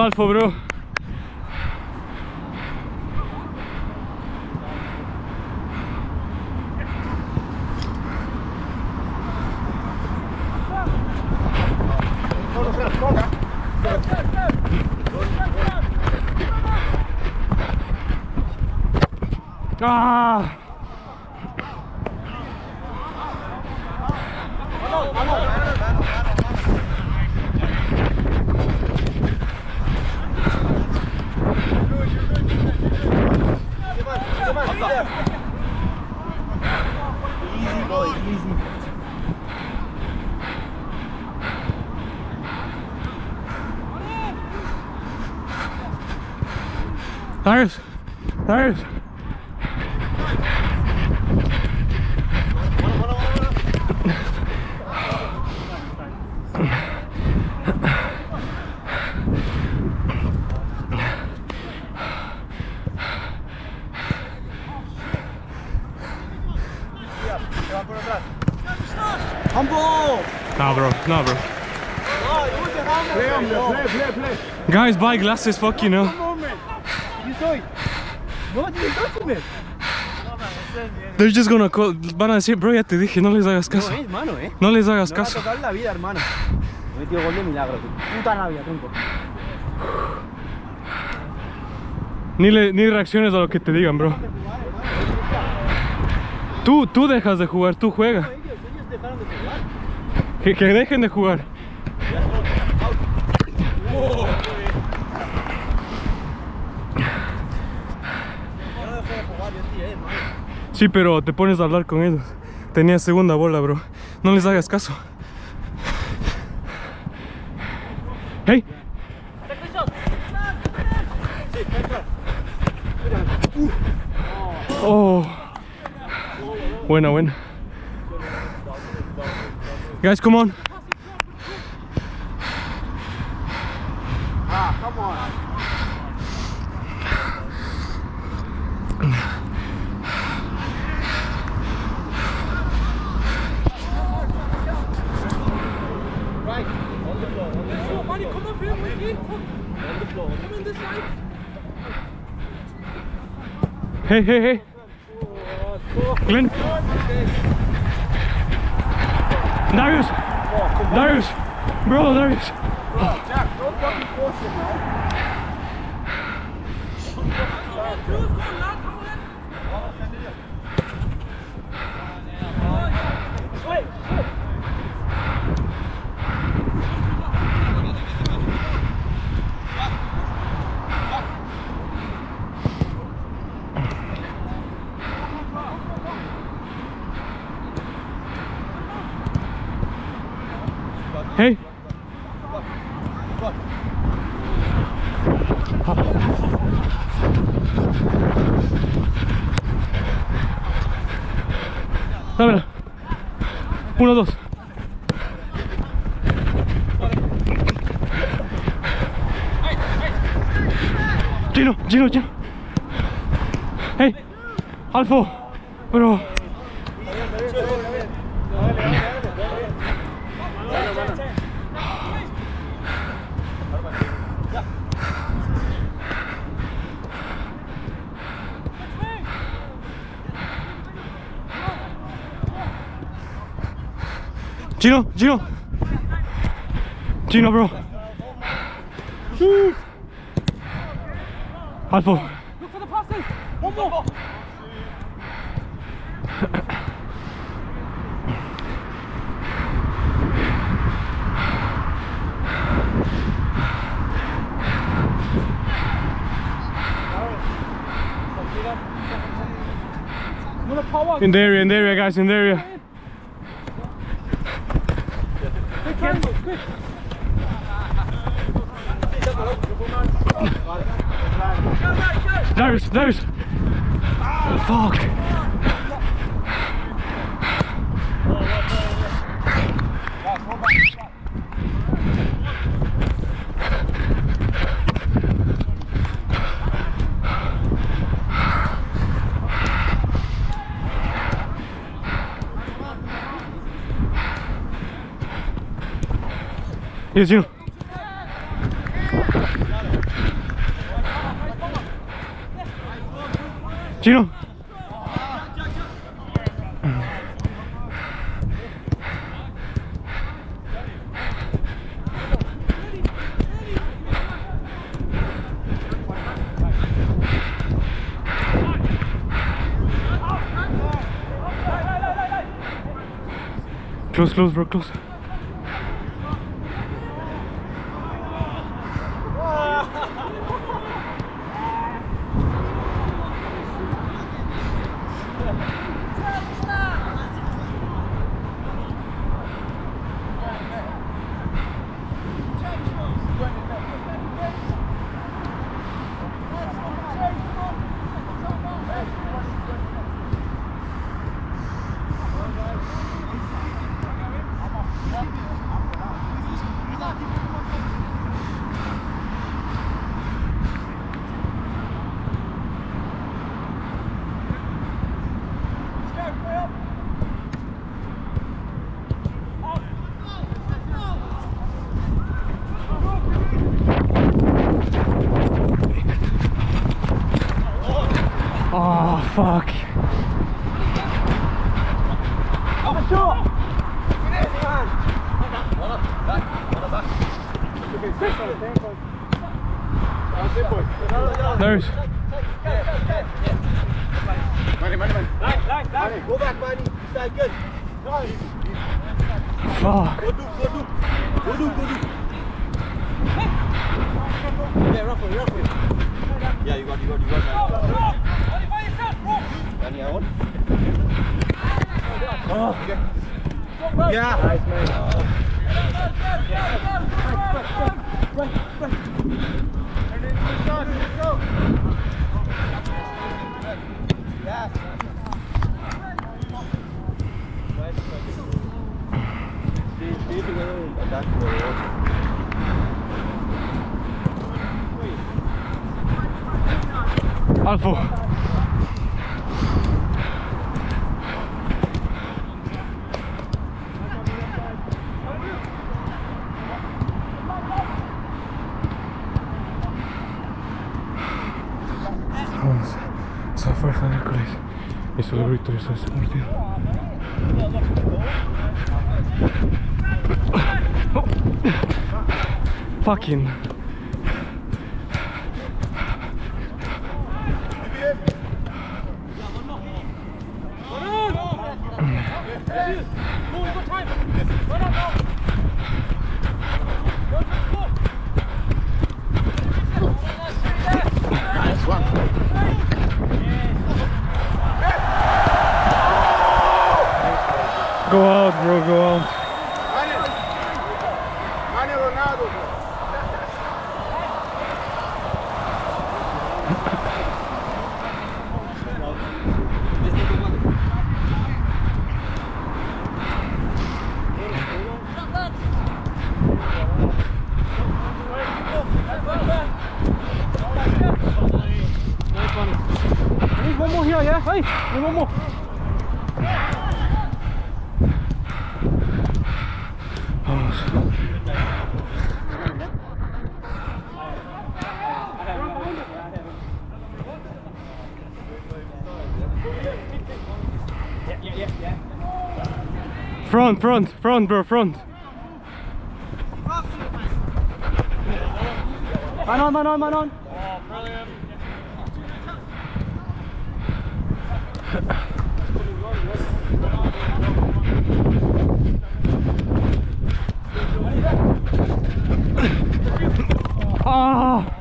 Alfo, bro. Hambo! Nah, bro. Nah, bro. Play on, play, play, play. Guys, buy glasses, fuck you know. No, me. They're just gonna call. Van a decir, bro, ya te dije, no les hagas No caso. es mano, eh. No les hagas No va a caso. tocar la vida, hermano. Me metió gol de milagro. tu Puta rabia, tronco. Ni, le, ni reacciones a lo que te digan, bro. Tú, tú dejas de jugar, tú juega. Ellos, ellos dejaron de jugar. Que, que dejen de jugar. Yo no dejé de jugar, yo tiré, hermano. Sí, pero te pones a hablar con ellos. Tenías segunda bola, bro. No les hagas caso. Hey. Oh. Buena, buena. Guys, come on. Hey, hey, hey. Glenn. Darius. Darius. Bro, Darius. Jack, Uno, dos. Gino, Gino, Gino. Hey, Alfo. Gino. Gino, bro. Jeez. [sighs] Hard. Look for the passes. One more. In the area, in the area, guys, in the area. close, close, bro, close. fuck. fucking Front, front, front, bro, front. Man on, man on, man on. Ah!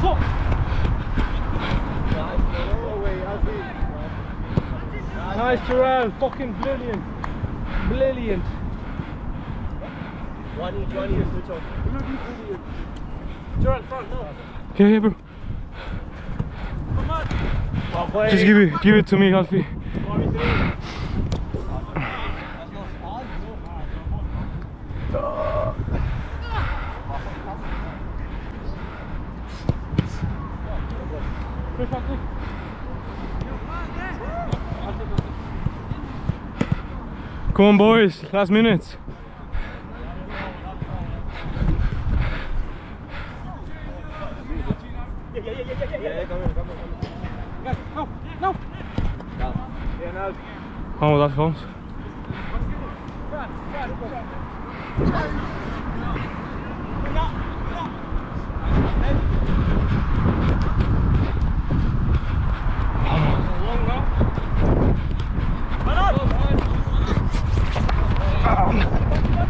Fuck. Nice, Terrell. Fucking brilliant. Brilliant. One each, one each. Switch off. Terrell, front, no. Yeah, yeah, bro. Just give it, give it to me, Alfie. Come on, boys. Last minutes. Yeah, come in, come in. No, no. Yeah, now. Vamos, dat vamos.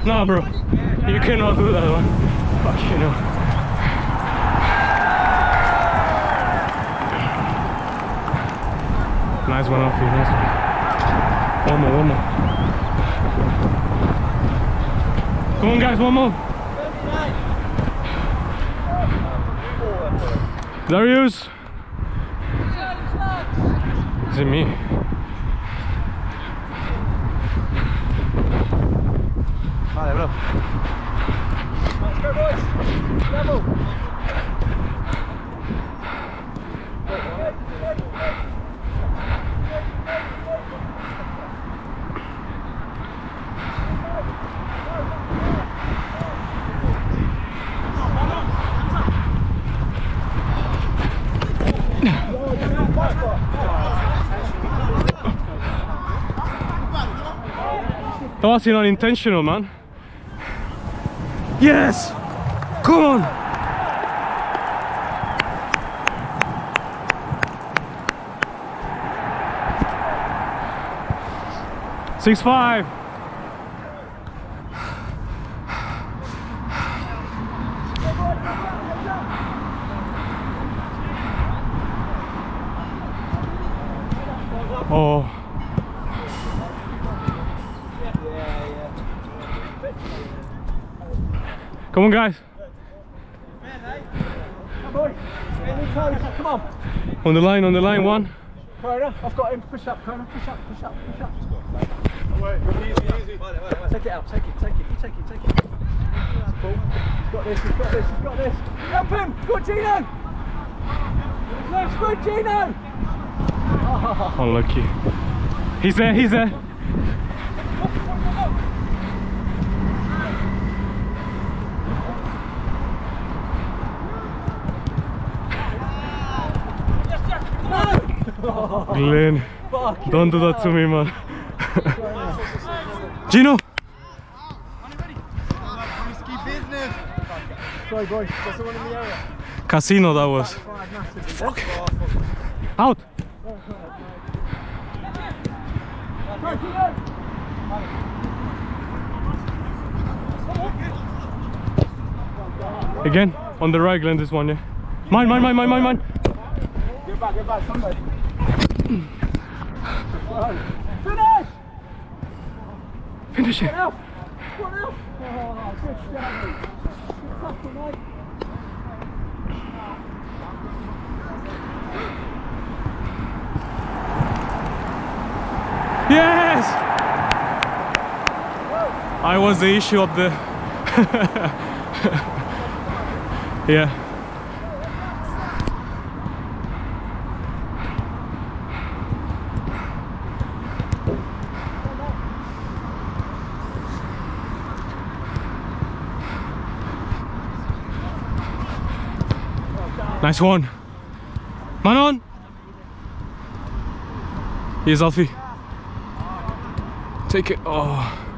No, bro. You cannot do that one. Fuck you know. Nice one, Alfie. Nice one. One more, one more. Come on, guys, one more. Darius. Is it me? Was unintentional, man. Yes! Come on! Six five. Oh. Come on, guys. Boy, any. Come on. On the line, on the line, one. Corner. I've got him. Push up, corner. Push up, push up, push up. Take it out. Take it, take it. You take it, take it. He's got this, he's got this, he's got this. Help him. Good, Gino. That's good, Gino. Unlucky. He's there, he's there. Glenn, don't do that to me, man. [laughs] Gino! Risky business. Sorry, boys. That's the one in the area. Casino, that was. Massive. Out! Again, on the right, Glenn, this one, yeah. Mine, mine, mine, mine, mine, mine. Get back, get back, somebody. Finish! Finish it. Elf! Come on, Elf! Oh, good Gary. Good tackle, mate. Yes! I was the issue of the... [laughs] yeah. Nice one. Manon! Here's Alfie. Take it. Oh.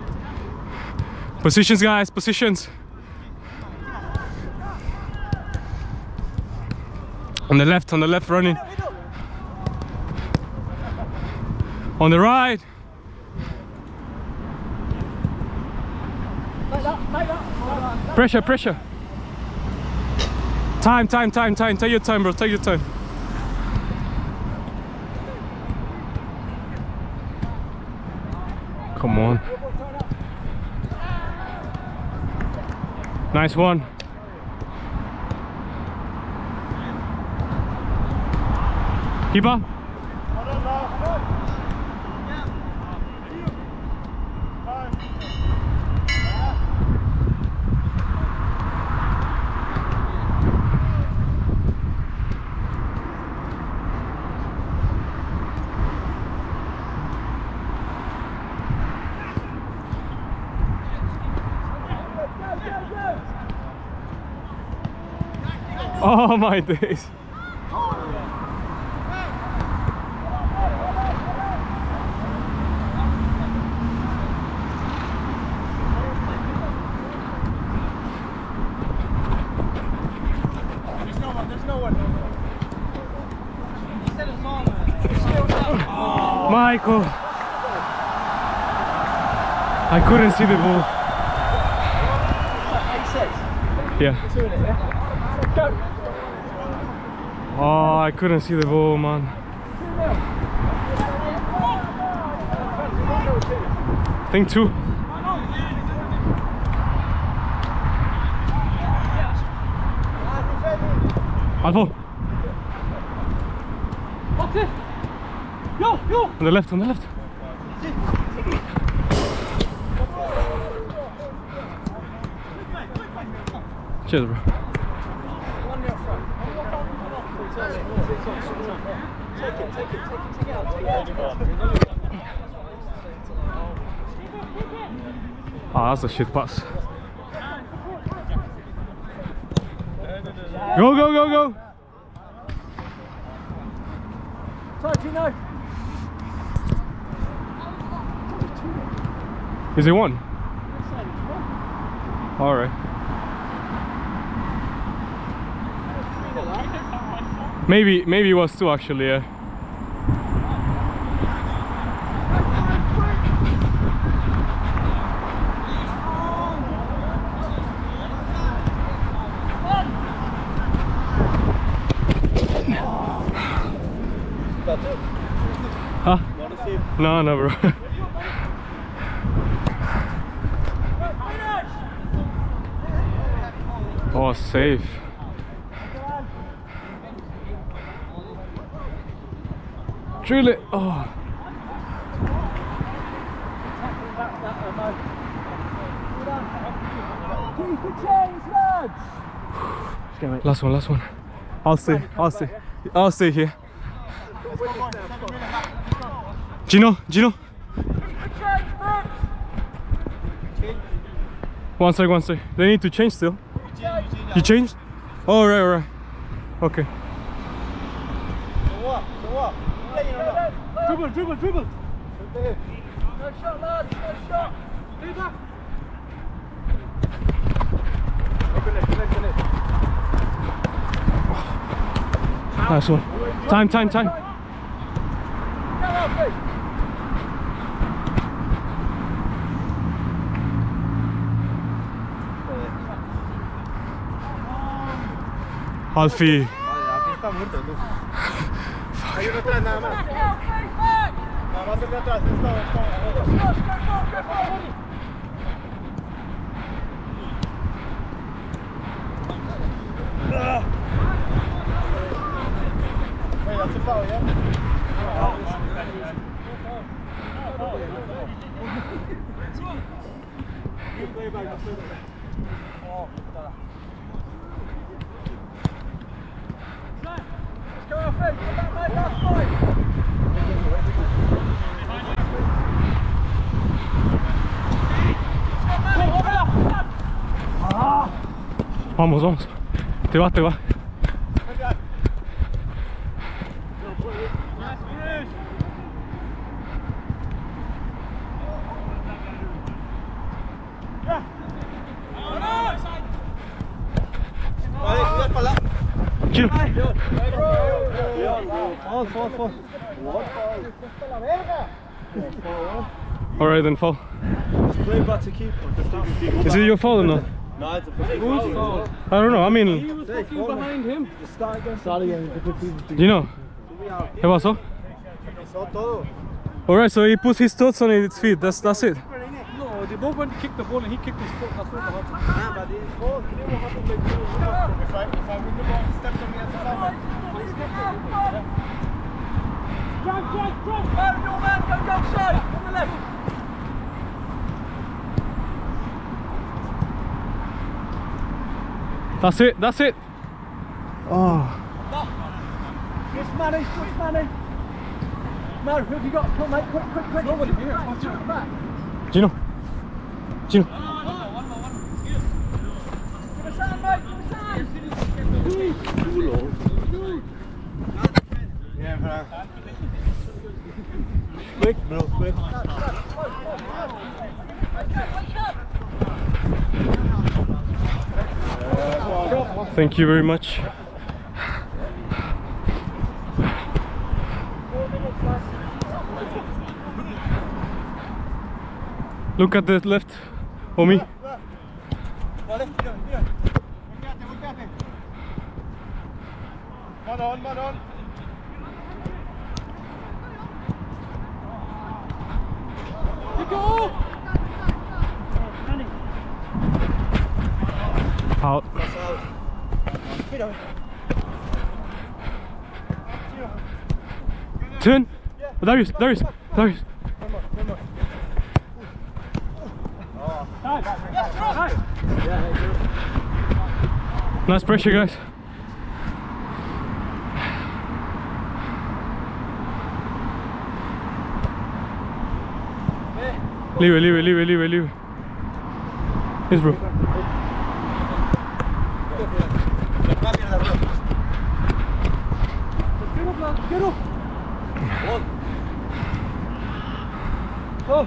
Positions, guys. Positions. On the left, on the left, running. On the right. Pressure, pressure. Time, time, time, time. Take your time, bro. Take your time. Come on. Nice one. Keeper. Oh my days. Michael. I couldn't see the ball. Yeah. Oh, I couldn't see the ball, man. Think two. Alfo. On the left, on the left. Cheers, bro. Ah, that's a shit pass. Go, go, go, go. Tino. Is it one? All right. Maybe, maybe it was two actually. Yeah. Huh? No, bro. [laughs] Oh, safe. Drill it. Oh. Keep the lads. Last one, last one. I'll see. I'll see. I'll see here. Gino, Gino. One sec, one sec. They need to change still. You changed? Oh, right, right. Okay. Dribble, dribble, dribble. No shot. No shot. Nice one. Time, time, time. Go, Alfie. Alfie. Aquí está muerto tú. Hay uno atrás nada más. Back out, face back. Nada más el de atrás. Está, está. Josh, go forward, go forward. Hey, that's a foul, yeah? Let's Vamos, vamos. Te va, te va. All right, then keeper. Is it your fault or not? No, it's a foul. I don't know. I mean, was fucking behind him. Start again. Start again. Gino. ¿Qué pasó? Empezó todo. All right, so he puts his thoughts on his feet. That's that's it. No, they both went to kick the ball and he kicked his foot. That's what happened. Ah, but it's. If I, win the ball, he steps on me jump, jump! Go, your man, go, go! On the left! That's it. That's it. Oh, Just manage, just manage! No, who have you got? Come on, mate, quick, quick, quick! Nobody here, watch out! Back! Gino. Gino. Give us a hand, mate, give us a hand! Yeah, bro. Quick, bro, quick. Thank you very much. Look at the left, homie. Vale, mira, mira. Volteate, volteate. Man on, man on. You go! Out. Mira. Turn. Darius, Darius, Darius. Nice pressure, guys. Leave it, leave it, leave it, leave it, leave it. Yes, bro. Get up, up! Oh!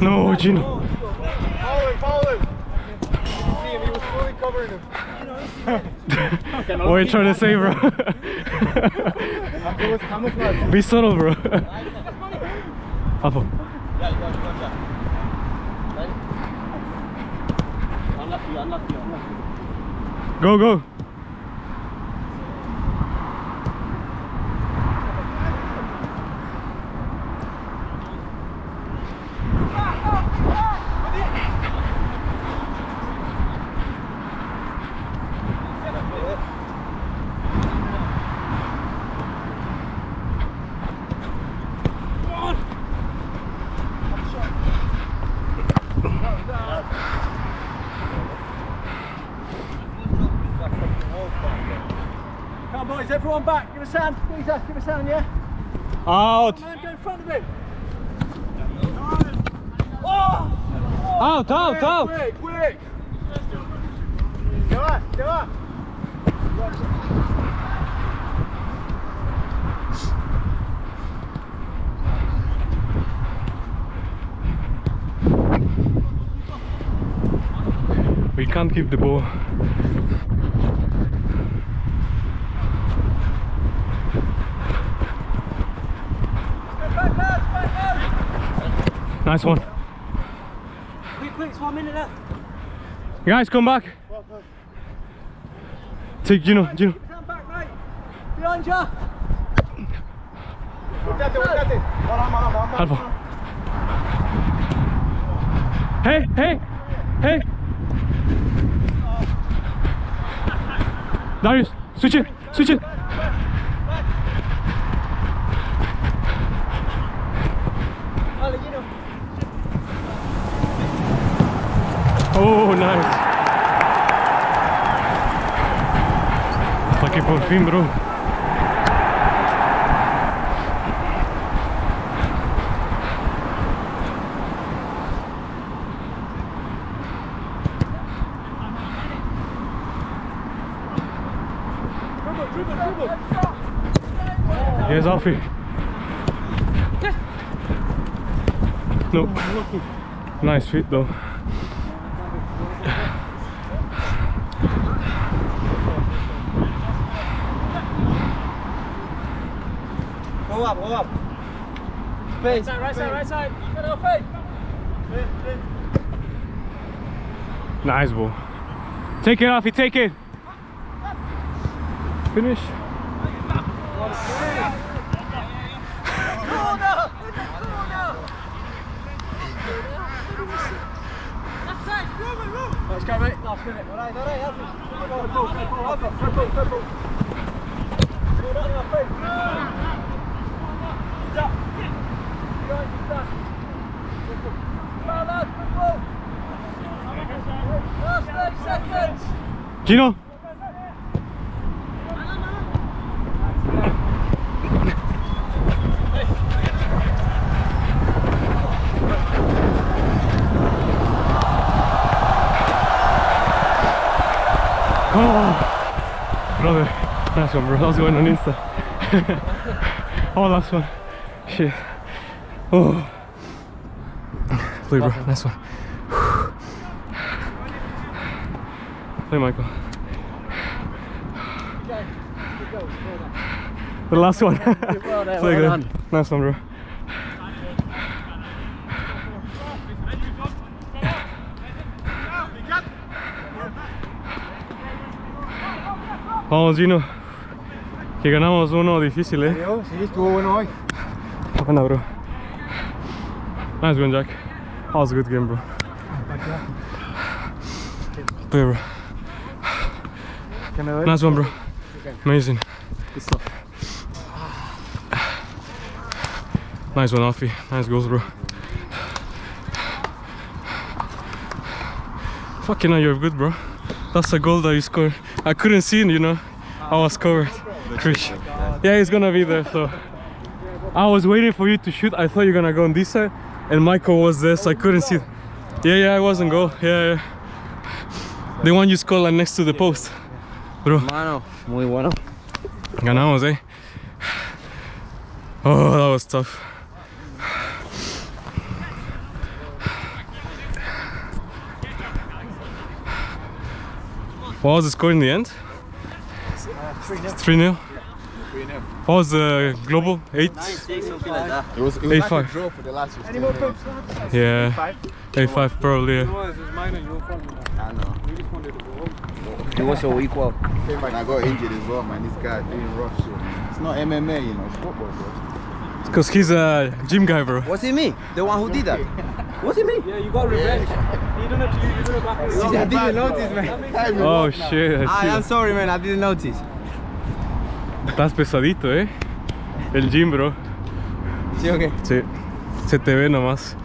No, Gino. Follow him, follow him. See him, he was fully covering him. What are you trying to say, bro? It was camouflage. Be subtle, bro. Alpha. Go, go. Come on, boys, everyone back. Give us a hand. Squeeze us, give us a hand, yeah? Out. Man, go in front of him. Out, out, out. Quick, quick. Se va, se va. We can't keep the ball. Back, lads, back, lads. Nice one. Quick, quick, it's one minute left. You Guys, come back. Take Gino, Gino. Give us a hand back, mate. Behind you. Hey, hey, hey. Darius, switch it, switch it. Oh, nice. Hasta que por fin, bro. Here's Alfie. Nope. Nice fit though. Go up, go up. Right side, right side, right side. Get off. Nice ball. Take it, Alfie, take it. Finish. Corner! In the corner! Left side. Let's go, mate. Last minute. All right, all right, Alfie. Go, go, go, go. Up it. Third ball, third ball. Go down, Alfie. He's up. Behind you, Stan. Well, lads, good ball. Last 30 seconds. Gino. Oh, brother, nice one, bro. That was going on Insta. [laughs] oh, last one. Shit. Oh, play, bro. Nice one. Play, Michael. The last one. Play [laughs] good. Nice one, bro. Vamos, Gino. Que ganamos uno difícil, eh. Sí, estuvo bueno hoy. Buena, bro. Nice one, Jack. That was a good game, bro. Play, bro. Que me doy. Nice one, bro. Amazing. Nice one, Alfie. Nice goals, bro. Fucking hell, you're good, bro. That's a goal that you scored. I couldn't see it, you know. I was covered. Trish. Yeah, he's gonna be there, so. I was waiting for you to shoot. I thought you were gonna go on this side. And Michael was there, so I couldn't see. Yeah, yeah, I wasn't goal. Yeah, yeah. The one you scored like next to the post. Bro. Mano, muy bueno. Ganamos, eh. Oh, that was tough. What was the score in the end? 3 0. What was the global? 8? Something like that. It was, it was Eight like five. a draw for the last 15 minutes. Yeah. 8 5 probably. Yeah. It was so equal. And I got injured as well, man. This guy doing rough shit. It's not MMA, you know. It's football, bro. Because he's a gym guy, bro. Was it me? The one who did that? Was it me? Yeah, you got revenge. You don't have to, you don't have to. I didn't notice, man. Oh shit. I I see am sorry, man. I didn't notice. Estás pesadito, eh. El gym, bro. ¿Sí o qué? Sí. Se te ve nomás.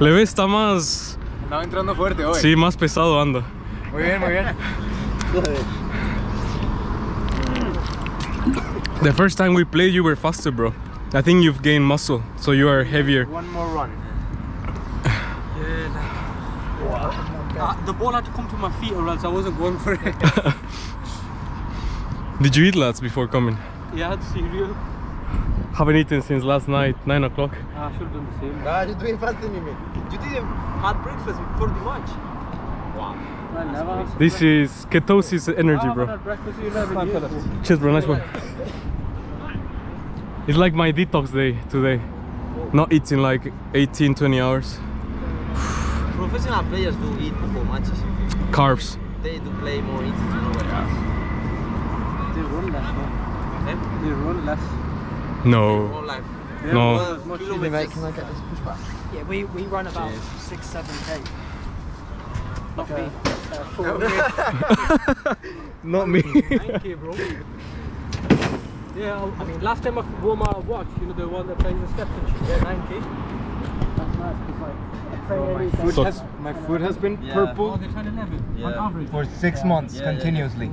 Le ves, está más. Estaba entrando fuerte hoy. Sí, más pesado anda. Muy bien, muy bien. The first time we played, you were faster, bro. I think you've gained muscle, so you are heavier. One more run. Uh, the ball had to come to my feet or else I wasn't going for it. [laughs] Did you eat lads before coming? yeah, that's cereal. Haven't eaten since last night, 9 o'clock. I should have done the same. Ah, you're doing faster than me. You didn't have breakfast before the match. I never have. This is ketosis energy, bro. had breakfast in 11 years. Cheers, bro. Nice one. It's like my detox day today. Not eating like 18, 20 hours. Professional players do eat before matches. Carbs. They do play more intense than nobody else. They run less, man. Eh? They run less. No. All life. No. Well, kilometers. Can I get this pushback? Yeah, we, we run about six, seven k. Not me. Uh. Not me. Thank you, bro. Yeah, I- I mean, last time I wore my watch, you know, the one that plays the steps and shit, yeah, 9k. That's nice, because like, I train every day. Foot So- has, my foot has been Oh, purple they train 11 on average. for six months continuously.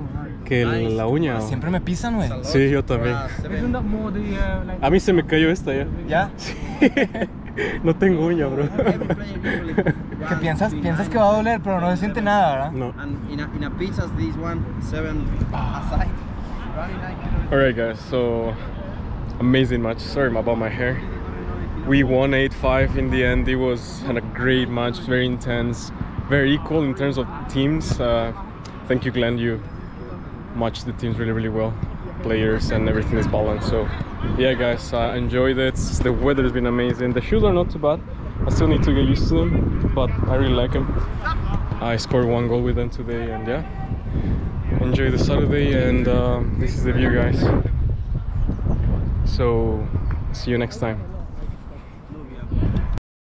Que la uña. o- Siempre me pisan, güey. Sí, yo también. Like, A mí se me cayó esta ya. ¿Ya? [laughs] No tengo uña, bro. [laughs] ¿Qué piensas? Piensas que va a doler, pero no se siente nada, ¿verdad? No. And in a, in a pizzas, this one, seven aside. Running nine kilometers. Alright guys, so amazing match. Sorry about my hair. We won 8-5 in the end. It was had a great match, very intense, very equal in terms of teams. Uh, thank you Glenn, you matched the teams really really well. Players and everything is balanced. So yeah guys, I enjoyed it. The weather has been amazing. The shoes are not too bad. I still need to get used to them, but I really like them. I scored one goal with them today and yeah enjoy the Saturday and um, this is the view guys so see you next time